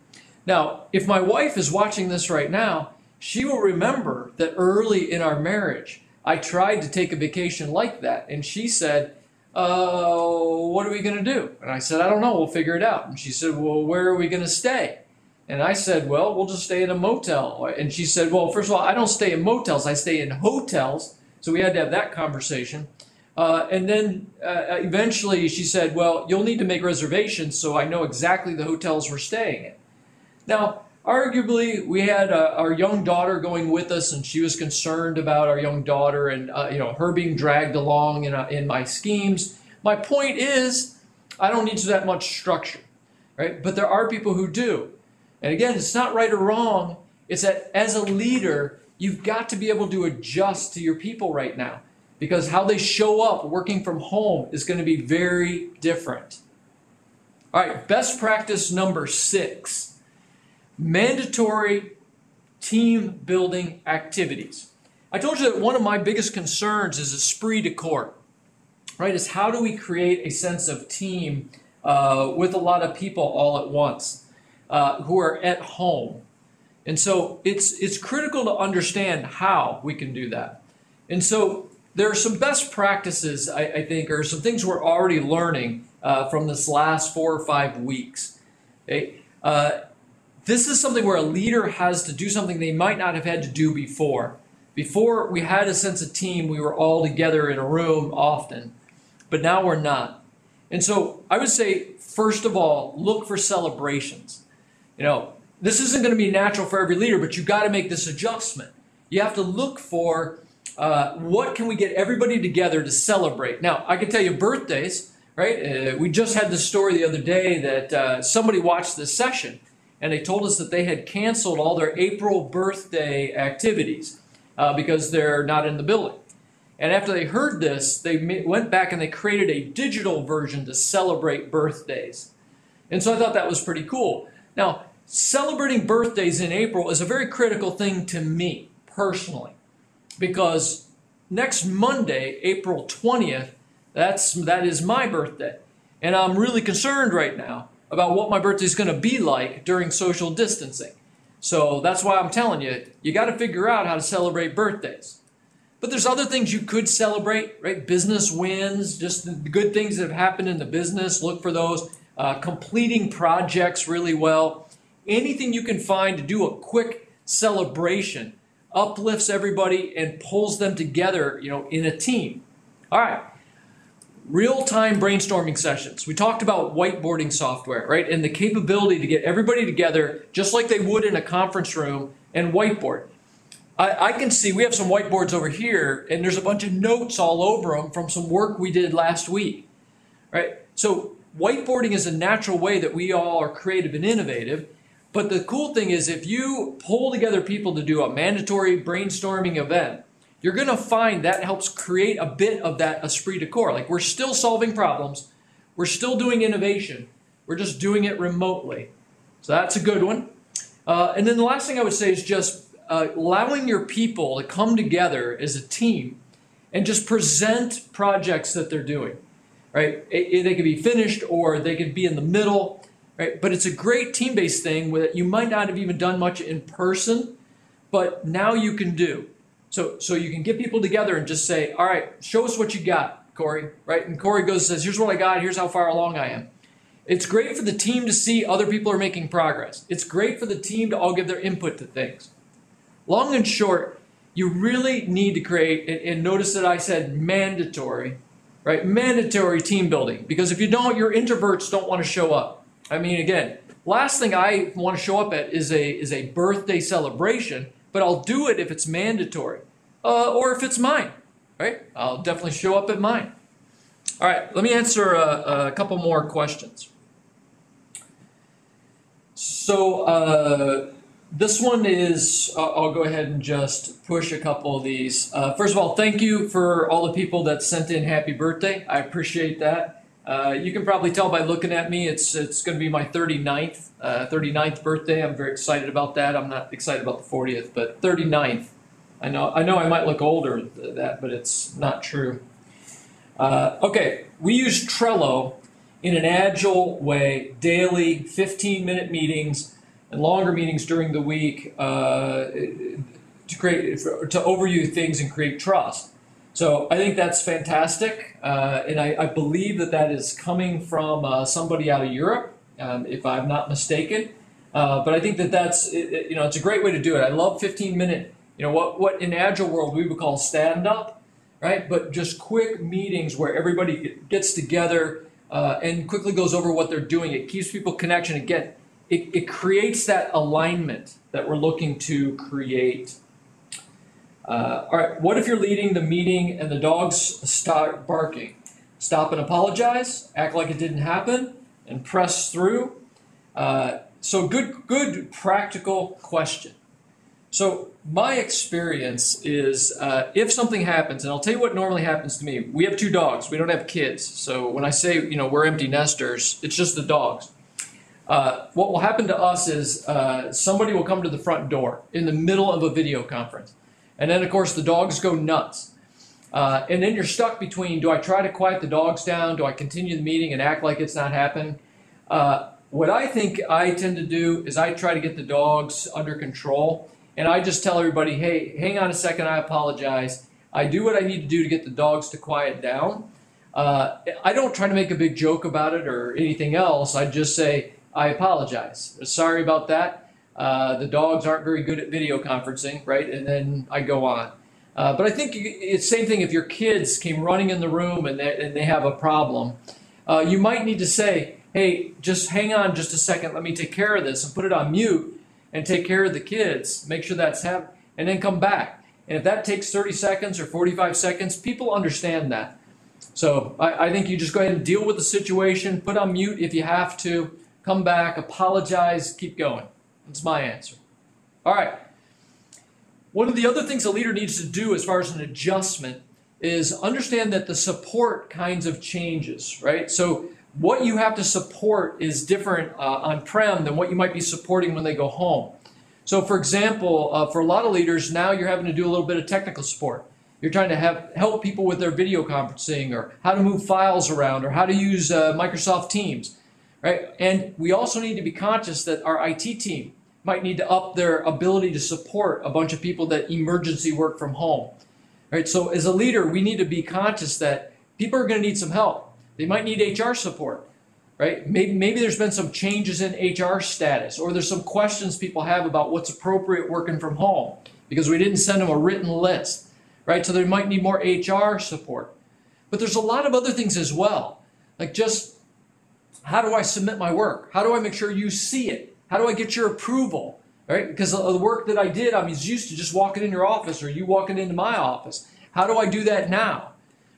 Now, if my wife is watching this right now, she will remember that early in our marriage, I tried to take a vacation like that, and she said, uh, what are we going to do? And I said, I don't know. We'll figure it out. And she said, well, where are we going to stay? And I said, well, we'll just stay in a motel. And she said, well, first of all, I don't stay in motels. I stay in hotels. So we had to have that conversation. Uh, and then uh, eventually she said, well, you'll need to make reservations so I know exactly the hotels we're staying in. Now, arguably, we had uh, our young daughter going with us, and she was concerned about our young daughter and uh, you know her being dragged along in, uh, in my schemes. My point is, I don't need that much structure, right? But there are people who do. And again, it's not right or wrong. It's that as a leader, you've got to be able to adjust to your people right now because how they show up working from home is going to be very different. All right, best practice number six mandatory team building activities. I told you that one of my biggest concerns is esprit de corps, right? Is how do we create a sense of team uh, with a lot of people all at once? uh, who are at home. And so it's, it's critical to understand how we can do that. And so there are some best practices, I, I think, or some things we're already learning uh, from this last four or five weeks. Okay? Uh, this is something where a leader has to do something they might not have had to do before. Before we had a sense of team, we were all together in a room often, but now we're not. And so I would say, first of all, look for celebrations. You know, this isn't going to be natural for every leader, but you've got to make this adjustment. You have to look for uh, what can we get everybody together to celebrate. Now, I can tell you birthdays, right? Uh, we just had this story the other day that uh, somebody watched this session and they told us that they had canceled all their April birthday activities uh, because they're not in the building. And after they heard this, they went back and they created a digital version to celebrate birthdays. And so I thought that was pretty cool. Now, celebrating birthdays in April is a very critical thing to me personally because next Monday, April 20th, that's that is my birthday. And I'm really concerned right now about what my birthday is going to be like during social distancing. So that's why I'm telling you, you got to figure out how to celebrate birthdays. But there's other things you could celebrate, right? Business wins, just the good things that have happened in the business, look for those uh, completing projects really well. Anything you can find to do a quick celebration uplifts everybody and pulls them together, you know, in a team. All right. Real-time brainstorming sessions. We talked about whiteboarding software, right? And the capability to get everybody together just like they would in a conference room and whiteboard. I, I, can see we have some whiteboards over here, and there's a bunch of notes all over them from some work we did last week, right? So whiteboarding is a natural way that we all are creative and innovative. But the cool thing is, if you pull together people to do a mandatory brainstorming event, you're going to find that helps create a bit of that esprit de corps. Like we're still solving problems, we're still doing innovation, we're just doing it remotely. So that's a good one. Uh, and then the last thing I would say is just uh, allowing your people to come together as a team and just present projects that they're doing right? It, it, they could be finished or they could be in the middle, right? But it's a great team-based thing that you might not have even done much in person, but now you can do. So, so you can get people together and just say, all right, show us what you got, Corey, right? And Corey goes and says, here's what I got, here's how far along I am. It's great for the team to see other people are making progress. It's great for the team to all give their input to things. Long and short, you really need to create, and, and notice that I said mandatory, right? Mandatory team building. Because if you don't, your introverts don't want to show up. I mean, again, last thing I want to show up at is a, is a birthday celebration, but I'll do it if it's mandatory uh, or if it's mine, right? I'll definitely show up at mine. All right, let me answer a, a couple more questions. So, uh, this one is, uh, I'll go ahead and just push a couple of these. Uh, first of all, thank you for all the people that sent in happy birthday. I appreciate that. Uh, you can probably tell by looking at me, it's, it's going to be my 39th, 39th uh, birthday. I'm very excited about that. I'm not excited about the 40th, but 39th. I know, I know I might look older than that, but it's not true. Uh, okay, we use Trello in an agile way, daily, 15 minute meetings and longer meetings during the week uh, to create to overview things and create trust. So I think that's fantastic, uh, and I, I, believe that that is coming from uh, somebody out of Europe, um, if I'm not mistaken. Uh, but I think that that's it, you know it's a great way to do it. I love 15 minute you know what what in agile world we would call stand up, right? But just quick meetings where everybody gets together uh, and quickly goes over what they're doing. It keeps people connection. Again, it, it creates that alignment that we're looking to create. Uh, all right, what if you're leading the meeting and the dogs start barking? Stop and apologize, act like it didn't happen, and press through. Uh, so, good, good practical question. So, my experience is uh, if something happens, and I'll tell you what normally happens to me. We have two dogs. We don't have kids. So, when I say, you know, we're empty nesters, it's just the dogs. Uh, what will happen to us is uh, somebody will come to the front door in the middle of a video conference. And then, of course, the dogs go nuts. Uh, and then you're stuck between do I try to quiet the dogs down? Do I continue the meeting and act like it's not happening? Uh, what I think I tend to do is I try to get the dogs under control. And I just tell everybody, hey, hang on a second, I apologize. I do what I need to do to get the dogs to quiet down. Uh, I don't try to make a big joke about it or anything else. I just say, I apologize. Sorry about that. Uh, the dogs aren't very good at video conferencing, right? And then I go on. Uh, but I think it's same thing if your kids came running in the room and they, and they have a problem. Uh, you might need to say, hey, just hang on just a second. Let me take care of this and put it on mute and take care of the kids. Make sure that's happening, and then come back. And if that takes 30 seconds or 45 seconds, people understand that. So I, I think you just go ahead and deal with the situation, put on mute if you have to, come back, apologize, keep going. That's my answer. All right. One of the other things a leader needs to do as far as an adjustment is understand that the support kinds of changes, right? So what you have to support is different uh, on prem than what you might be supporting when they go home. So, for example, uh, for a lot of leaders, now you're having to do a little bit of technical support. You're trying to have help people with their video conferencing, or how to move files around, or how to use uh, Microsoft Teams right? And we also need to be conscious that our IT team might need to up their ability to support a bunch of people that emergency work from home, right? So as a leader, we need to be conscious that people are going to need some help. They might need HR support, right? Maybe, maybe there's been some changes in HR status, or there's some questions people have about what's appropriate working from home because we didn't send them a written list, right? So they might need more HR support. But there's a lot of other things as well, like just how do I submit my work? How do I make sure you see it? How do I get your approval? Right? Because the work that I did, I'm used to just walking in your office or you walking into my office. How do I do that now?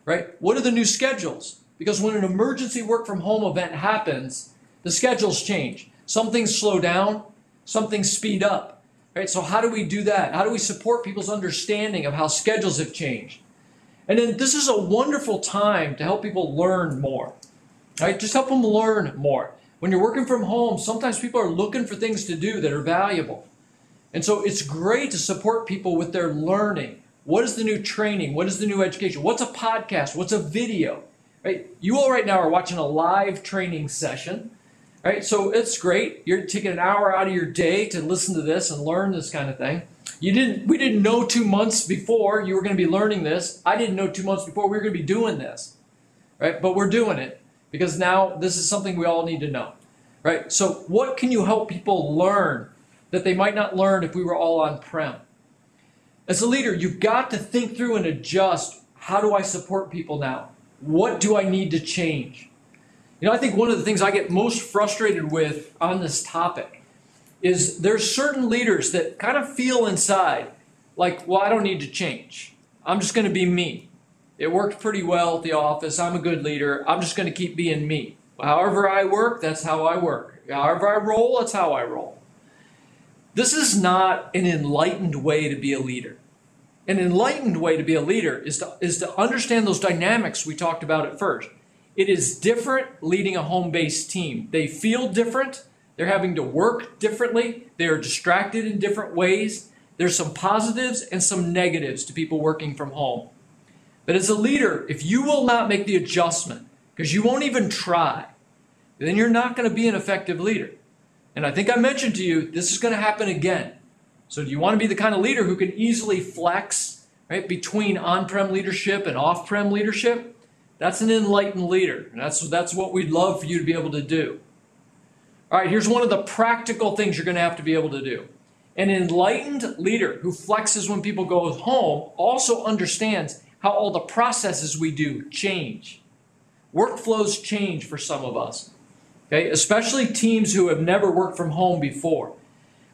Right? What are the new schedules? Because when an emergency work from home event happens, the schedules change. Some things slow down, some things speed up. Right? So how do we do that? How do we support people's understanding of how schedules have changed? And then this is a wonderful time to help people learn more. Right? Just help them learn more. When you're working from home, sometimes people are looking for things to do that are valuable. And so it's great to support people with their learning. What is the new training? What is the new education? What's a podcast? What's a video? Right? You all right now are watching a live training session. Right? So it's great. You're taking an hour out of your day to listen to this and learn this kind of thing. You didn't we didn't know 2 months before you were going to be learning this. I didn't know 2 months before we were going to be doing this. Right? But we're doing it because now this is something we all need to know, right? So, what can you help people learn that they might not learn if we were all on prem? As a leader, you've got to think through and adjust how do I support people now? What do I need to change? You know, I think one of the things I get most frustrated with on this topic is there's certain leaders that kind of feel inside like, well, I don't need to change. I'm just going to be me. It worked pretty well at the office. I'm a good leader. I'm just going to keep being me. However I work, that's how I work. However I roll, that's how I roll. This is not an enlightened way to be a leader. An enlightened way to be a leader is to, is to understand those dynamics we talked about at first. It is different leading a home based team. They feel different. They're having to work differently. They are distracted in different ways. There's some positives and some negatives to people working from home. But as a leader, if you will not make the adjustment, because you won't even try, then you're not going to be an effective leader. And I think I mentioned to you, this is going to happen again. So do you want to be the kind of leader who can easily flex right, between on-prem leadership and off-prem leadership? That's an enlightened leader. And that's, that's what we'd love for you to be able to do. All right, here's one of the practical things you're going to have to be able to do. An enlightened leader who flexes when people go home also understands how all the processes we do change. Workflows change for some of us, okay? especially teams who have never worked from home before.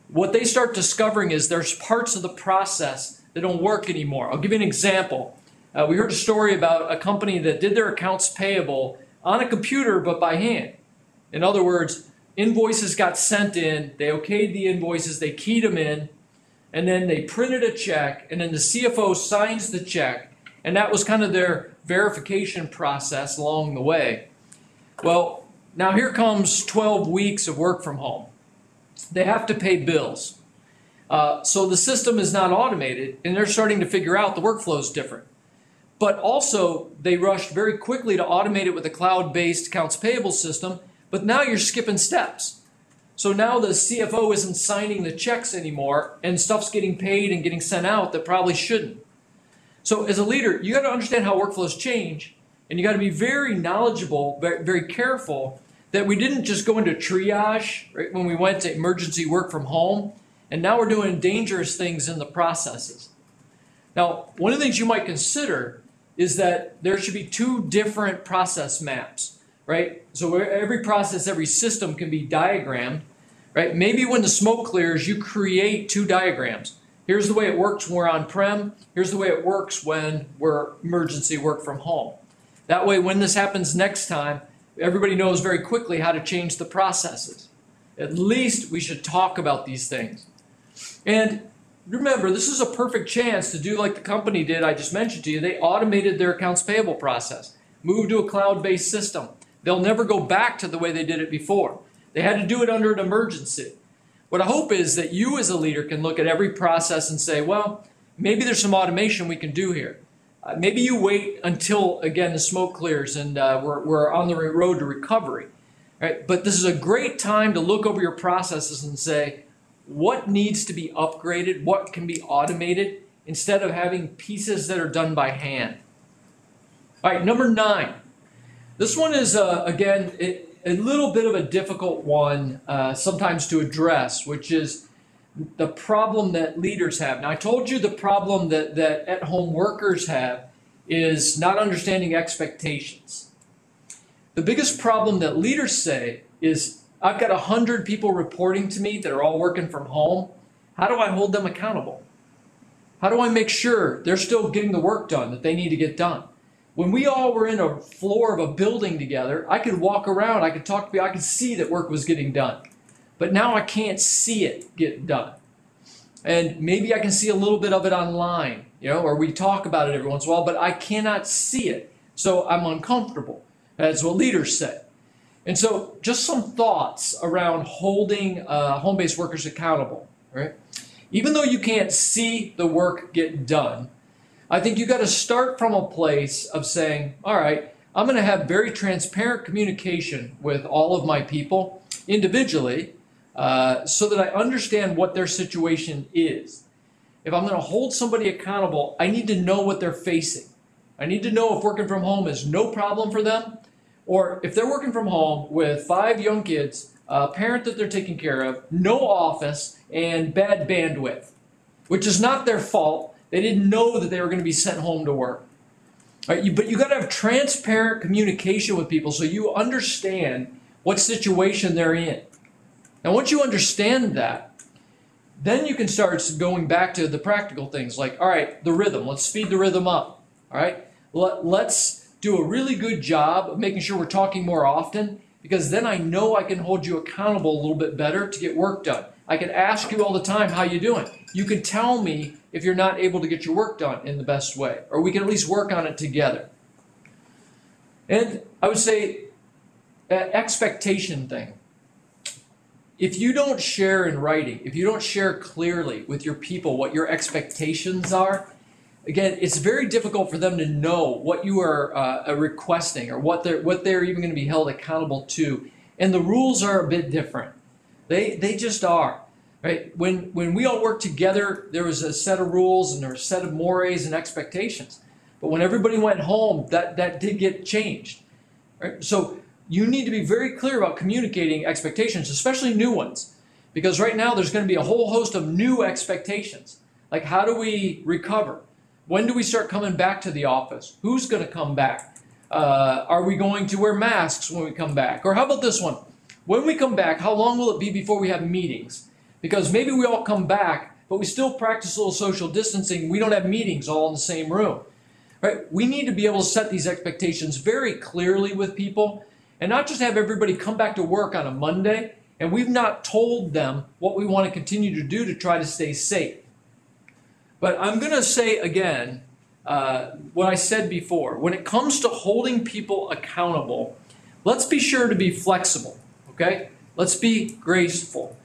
What they start discovering is there's parts of the process that don't work anymore. I'll give you an example. Uh, we heard a story about a company that did their accounts payable on a computer but by hand. In other words, invoices got sent in, they okayed the invoices, they keyed them in, and then they printed a check, and then the CFO signs the check, and that was kind of their verification process along the way. Well, now here comes 12 weeks of work from home. They have to pay bills. Uh, so the system is not automated, and they're starting to figure out the workflow is different. But also, they rushed very quickly to automate it with a cloud based accounts payable system but now you're skipping steps. So now the CFO isn't signing the checks anymore, and stuff's getting paid and getting sent out that probably shouldn't. So as a leader, you got to understand how workflows change, and you got to be very knowledgeable, very, careful that we didn't just go into triage right, when we went to emergency work from home, and now we're doing dangerous things in the processes. Now, one of the things you might consider is that there should be two different process maps right? So every process, every system can be diagrammed, right? Maybe when the smoke clears, you create two diagrams. Here's the way it works when we're on-prem. Here's the way it works when we're emergency work from home. That way, when this happens next time, everybody knows very quickly how to change the processes. At least we should talk about these things. And remember, this is a perfect chance to do like the company did I just mentioned to you. They automated their accounts payable process, moved to a cloud-based system. They'll never go back to the way they did it before. They had to do it under an emergency. What I hope is that you as a leader can look at every process and say, well, maybe there's some automation we can do here. Uh, maybe you wait until, again, the smoke clears and uh, we're, we're on the road to recovery. Right? But this is a great time to look over your processes and say, what needs to be upgraded? What can be automated? Instead of having pieces that are done by hand. All right, number nine, this one is, uh, again, it, a little bit of a difficult one uh, sometimes to address, which is the problem that leaders have. Now, I told you the problem that, that at home workers have is not understanding expectations. The biggest problem that leaders say is I've got 100 people reporting to me that are all working from home. How do I hold them accountable? How do I make sure they're still getting the work done that they need to get done? When we all were in a floor of a building together, I could walk around, I could talk to people, I could see that work was getting done. But now I can't see it get done. And maybe I can see a little bit of it online, you know, or we talk about it every once in a while, but I cannot see it. So I'm uncomfortable. That's what leaders say. And so just some thoughts around holding uh, home-based workers accountable, right? Even though you can't see the work get done, I think you got to start from a place of saying, all right, I'm going to have very transparent communication with all of my people individually uh, so that I understand what their situation is. If I'm going to hold somebody accountable, I need to know what they're facing. I need to know if working from home is no problem for them Or if they're working from home with five young kids, a parent that they're taking care of, no office, and bad bandwidth, which is not their fault. They didn't know that they were going to be sent home to work. Right? You, but you got to have transparent communication with people so you understand what situation they're in. Now, once you understand that, then you can start going back to the practical things like, all right, the rhythm. Let's speed the rhythm up. All right, Let, let's do a really good job of making sure we're talking more often because then I know I can hold you accountable a little bit better to get work done. I can ask you all the time how you doing. You can tell me if you're not able to get your work done in the best way, or we can at least work on it together. And I would say, expectation thing. If you don't share in writing, if you don't share clearly with your people what your expectations are, again, it's very difficult for them to know what you are uh, requesting or what they're what they're even going to be held accountable to. And the rules are a bit different. They they just are. Right? When when we all worked together, there was a set of rules and there was a set of mores and expectations. But when everybody went home, that that did get changed. Right? So you need to be very clear about communicating expectations, especially new ones. Because right now there's going to be a whole host of new expectations. Like how do we recover? When do we start coming back to the office? Who's going to come back? Uh, are we going to wear masks when we come back? Or how about this one? When we come back, how long will it be before we have meetings? Because maybe we all come back, but we still practice a little social distancing. We don't have meetings all in the same room. Right? We need to be able to set these expectations very clearly with people and not just have everybody come back to work on a Monday and we've not told them what we want to continue to do to try to stay safe. But I'm going to say again uh, what I said before. When it comes to holding people accountable, let's be sure to be flexible, okay? Let's be graceful.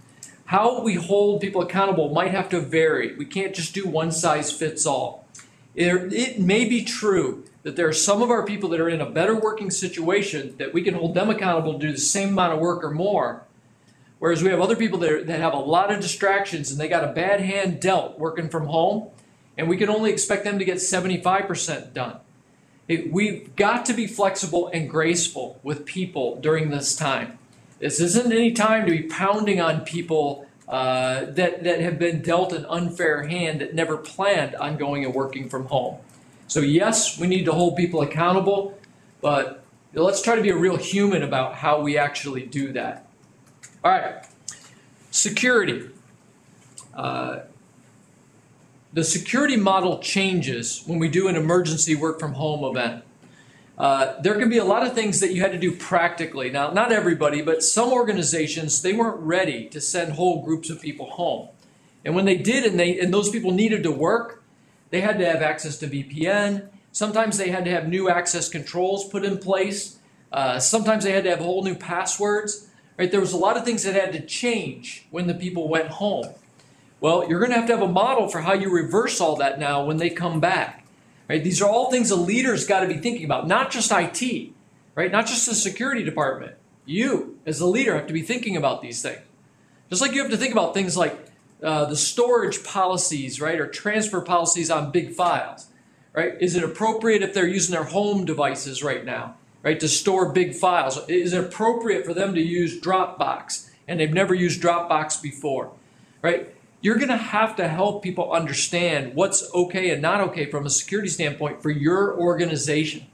How we hold people accountable might have to vary. We can't just do one size fits all. It, may be true that there are some of our people that are in a better working situation that we can hold them accountable to do the same amount of work or more. Whereas we have other people that, are, that have a lot of distractions and they got a bad hand dealt working from home, and we can only expect them to get 75% done. It, we've got to be flexible and graceful with people during this time. This isn't any time to be pounding on people uh, that, that have been dealt an unfair hand that never planned on going and working from home. So, yes, we need to hold people accountable, but let's try to be a real human about how we actually do that. All right, security. Uh, the security model changes when we do an emergency work from home event. Uh, there can be a lot of things that you had to do practically. Now, not everybody, but some organizations, they weren't ready to send whole groups of people home. And when they did and, they, and those people needed to work, they had to have access to VPN. Sometimes they had to have new access controls put in place. Uh, sometimes they had to have whole new passwords. Right? There was a lot of things that had to change when the people went home. Well, you're going to have to have a model for how you reverse all that now when they come back. Right? These are all things a leader's got to be thinking about, not just IT, right? Not just the security department. You, as the leader, have to be thinking about these things. Just like you have to think about things like uh, the storage policies, right, or transfer policies on big files, right? Is it appropriate if they're using their home devices right now, right, to store big files? Is it appropriate for them to use Dropbox and they've never used Dropbox before, right? You're going to have to help people understand what's okay and not okay from a security standpoint for your organization.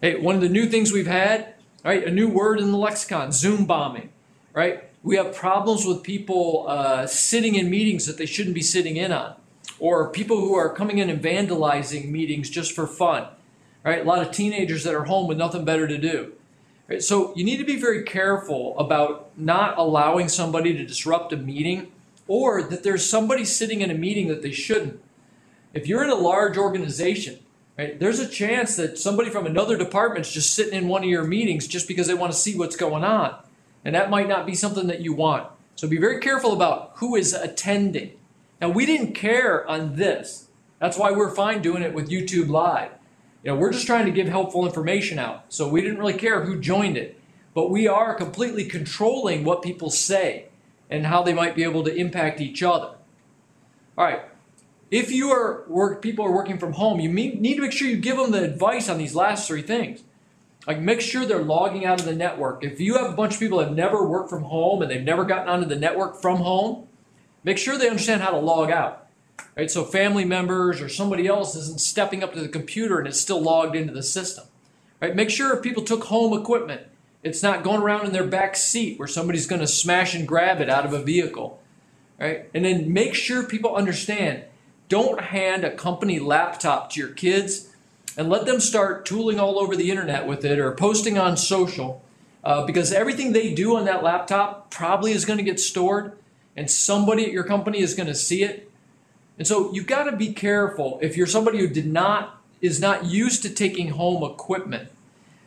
Hey, one of the new things we've had, right, a new word in the lexicon, Zoom bombing, right? We have problems with people uh, sitting in meetings that they shouldn't be sitting in on, or people who are coming in and vandalizing meetings just for fun. Right? A lot of teenagers that are home with nothing better to do. Right? So you need to be very careful about not allowing somebody to disrupt a meeting, or that there's somebody sitting in a meeting that they shouldn't. If you're in a large organization, right, there's a chance that somebody from another department's just sitting in one of your meetings just because they want to see what's going on. And that might not be something that you want. So be very careful about who is attending. Now, we didn't care on this. That's why we're fine doing it with YouTube Live. You know, we're just trying to give helpful information out. So we didn't really care who joined it. But we are completely controlling what people say and how they might be able to impact each other. All right. If you are work, people are working from home, you need to make sure you give them the advice on these last three things. Like make sure they're logging out of the network. If you have a bunch of people that have never worked from home and they've never gotten onto the network from home, make sure they understand how to log out. Right? So family members or somebody else isn't stepping up to the computer and it's still logged into the system. Right? Make sure if people took home equipment, it's not going around in their back seat where somebody's going to smash and grab it out of a vehicle. Right? And then make sure people understand don't hand a company laptop to your kids and let them start tooling all over the internet with it or posting on social uh, because everything they do on that laptop probably is going to get stored and somebody at your company is going to see it. And so you've got to be careful if you're somebody who did not is not used to taking home equipment.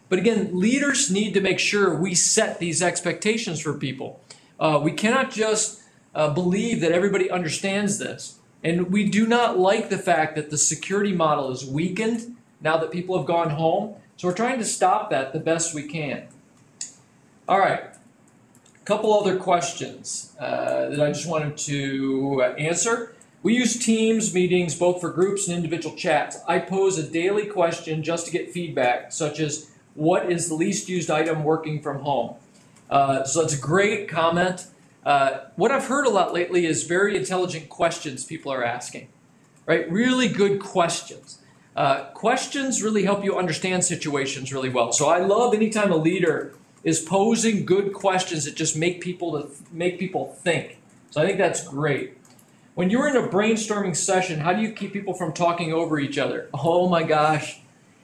But again, leaders need to make sure we set these expectations for people. Uh, we cannot just uh, believe that everybody understands this. And we do not like the fact that the security model is weakened now that people have gone home. So we're trying to stop that the best we can. All right, a couple other questions uh, that I just wanted to uh, answer. We use Teams meetings both for groups and individual chats. I pose a daily question just to get feedback, such as what is the least used item working from home? Uh, so that's a great comment. Uh, what I've heard a lot lately is very intelligent questions people are asking, right? Really good questions. Uh, questions really help you understand situations really well. So I love anytime a leader is posing good questions that just make people to make people think. So I think that's great. When you're in a brainstorming session, how do you keep people from talking over each other? Oh my gosh,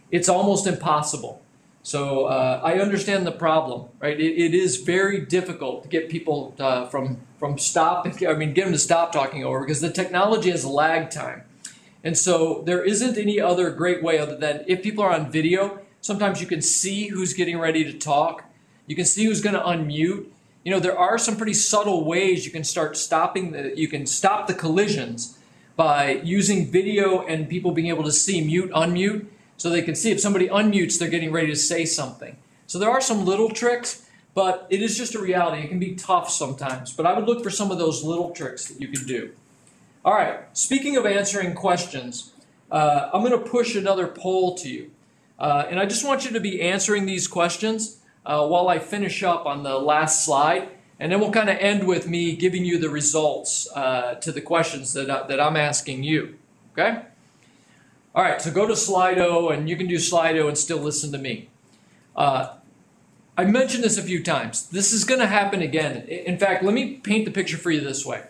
it's almost impossible. So uh, I understand the problem, right? It, it is very difficult to get people uh, from from stop. I mean, get them to stop talking over because the technology has lag time. And so there isn't any other great way other than if people are on video, sometimes you can see who's getting ready to talk. You can see who's going to unmute. You know, there are some pretty subtle ways you can start stopping the, you can stop the collisions by using video and people being able to see mute, unmute, so they can see if somebody unmutes, they're getting ready to say something. So there are some little tricks, but it is just a reality. It can be tough sometimes, but I would look for some of those little tricks that you can do. All right, speaking of answering questions, uh, I'm going to push another poll to you. Uh, and I just want you to be answering these questions uh, while I finish up on the last slide. And then we'll kind of end with me giving you the results uh, to the questions that, that I'm asking you. Okay? All right, so go to Slido, and you can do Slido and still listen to me. Uh, I mentioned this a few times. This is going to happen again. In fact, let me paint the picture for you this way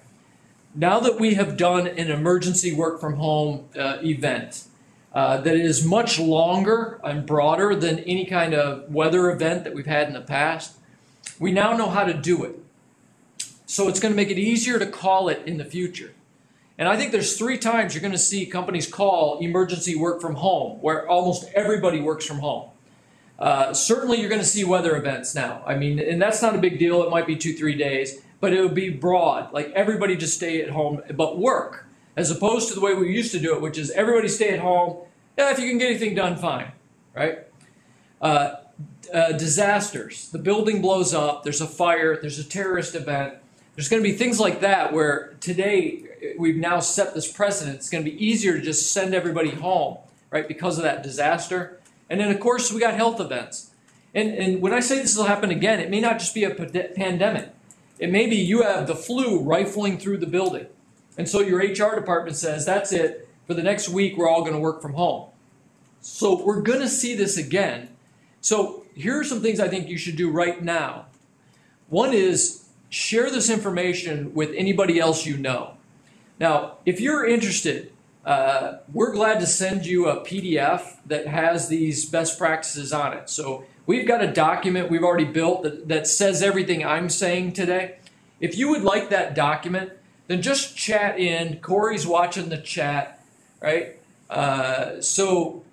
now that we have done an emergency work from home uh, event uh, that is much longer and broader than any kind of weather event that we've had in the past, we now know how to do it. So it's going to make it easier to call it in the future. And I think there's three times you're going to see companies call emergency work from home, where almost everybody works from home. Uh, certainly, you're going to see weather events now. I mean, and that's not a big deal. It might be two, three days but it would be broad, like everybody just stay at home but work, as opposed to the way we used to do it, which is everybody stay at home. Yeah, if you can get anything done, fine, right? Uh, uh, disasters. The building blows up. There's a fire. There's a terrorist event. There's going to be things like that where today we've now set this precedent. It's going to be easier to just send everybody home, right, because of that disaster. And then, of course, we got health events. And, and when I say this will happen again, it may not just be a pandemic. It may be you have the flu rifling through the building. And so your HR department says, that's it. For the next week, we're all going to work from home. So we're going to see this again. So here are some things I think you should do right now. One is share this information with anybody else you know. Now, if you're interested, uh, we're glad to send you a PDF that has these best practices on it. So We've got a document we've already built that, that says everything I'm saying today. If you would like that document, then just chat in. Corey's watching the chat, right? Uh, so.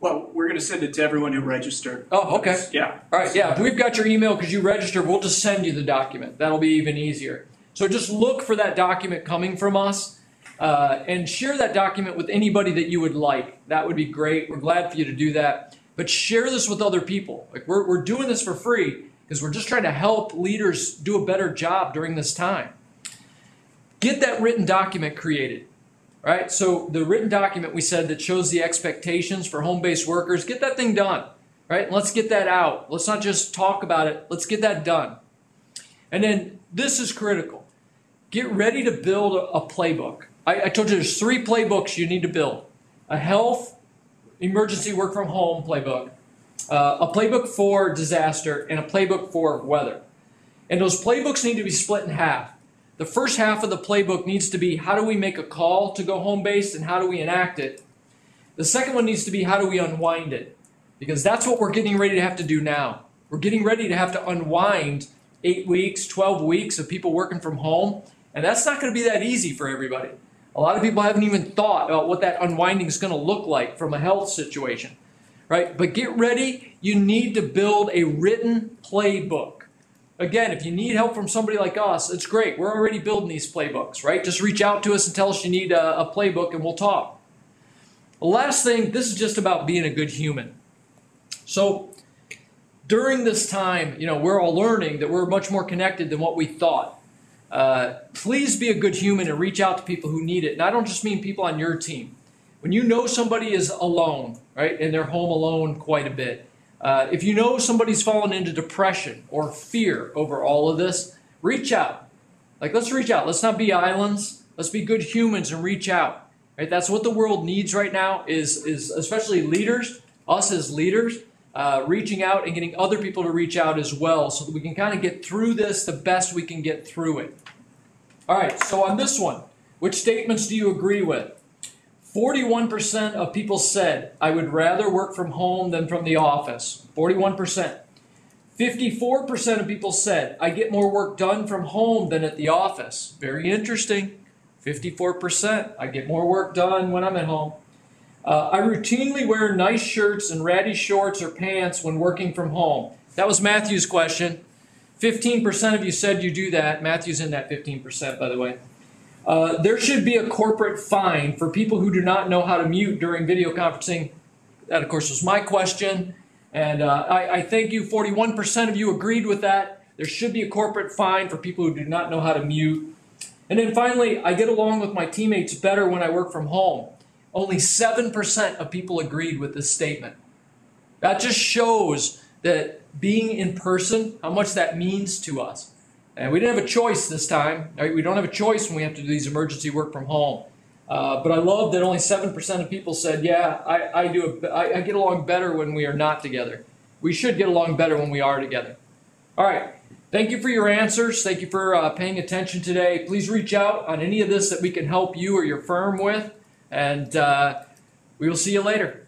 Well, we're going to send it to everyone who registered. Oh, okay. Yeah. All right, yeah. If we've got your email because you registered, we'll just send you the document. That'll be even easier. So just look for that document coming from us uh, and share that document with anybody that you would like. That would be great. We're glad for you to do that but share this with other people. Like we're, we're doing this for free because we're just trying to help leaders do a better job during this time. Get that written document created, right? So the written document we said that shows the expectations for home-based workers, get that thing done. right? Let's get that out. Let's not just talk about it. Let's get that done. And then this is critical. Get ready to build a, playbook. I, I told you there's three playbooks you need to build: a health, emergency work from home playbook, uh, a playbook for disaster, and a playbook for weather. And those playbooks need to be split in half. The first half of the playbook needs to be how do we make a call to go home based and how do we enact it. The second one needs to be how do we unwind it? Because that's what we're getting ready to have to do now. We're getting ready to have to unwind eight weeks, 12 weeks of people working from home. And that's not going to be that easy for everybody. A lot of people haven't even thought about what that unwinding is going to look like from a health situation, right? But get ready. You need to build a written playbook. Again, if you need help from somebody like us, it's great. We're already building these playbooks, right? Just reach out to us and tell us you need a, a playbook and we'll talk. The last thing, this is just about being a good human. So, during this time, you know, we're all learning that we're much more connected than what we thought. Uh, please be a good human and reach out to people who need it. And I don't just mean people on your team. When you know somebody is alone, right, and they're home alone quite a bit, uh, if you know somebody's fallen into depression or fear over all of this, reach out. Like, let's reach out. Let's not be islands. Let's be good humans and reach out. Right? That's what the world needs right now. Is is especially leaders, us as leaders, uh, reaching out and getting other people to reach out as well, so that we can kind of get through this the best we can get through it. All right. So on this one, which statements do you agree with? 41% of people said, I would rather work from home than from the office. 41%. 54% of people said, I get more work done from home than at the office. Very interesting. 54%. I get more work done when I'm at home. Uh, I routinely wear nice shirts and ratty shorts or pants when working from home. That was Matthew's question. 15% of you said you do that. Matthew's in that 15%, by the way. Uh, there should be a corporate fine for people who do not know how to mute during video conferencing. That, of course, was my question. And uh, I, I thank you. 41% of you agreed with that. There should be a corporate fine for people who do not know how to mute. And then finally, I get along with my teammates better when I work from home. Only 7% of people agreed with this statement. That just shows that being in person, how much that means to us. And we didn't have a choice this time. Right? We don't have a choice when we have to do these emergency work from home. Uh, but I love that only 7% of people said, yeah, I, I do. A, I, I get along better when we are not together. We should get along better when we are together. All right. Thank you for your answers. Thank you for uh, paying attention today. Please reach out on any of this that we can help you or your firm with. And uh, we will see you later.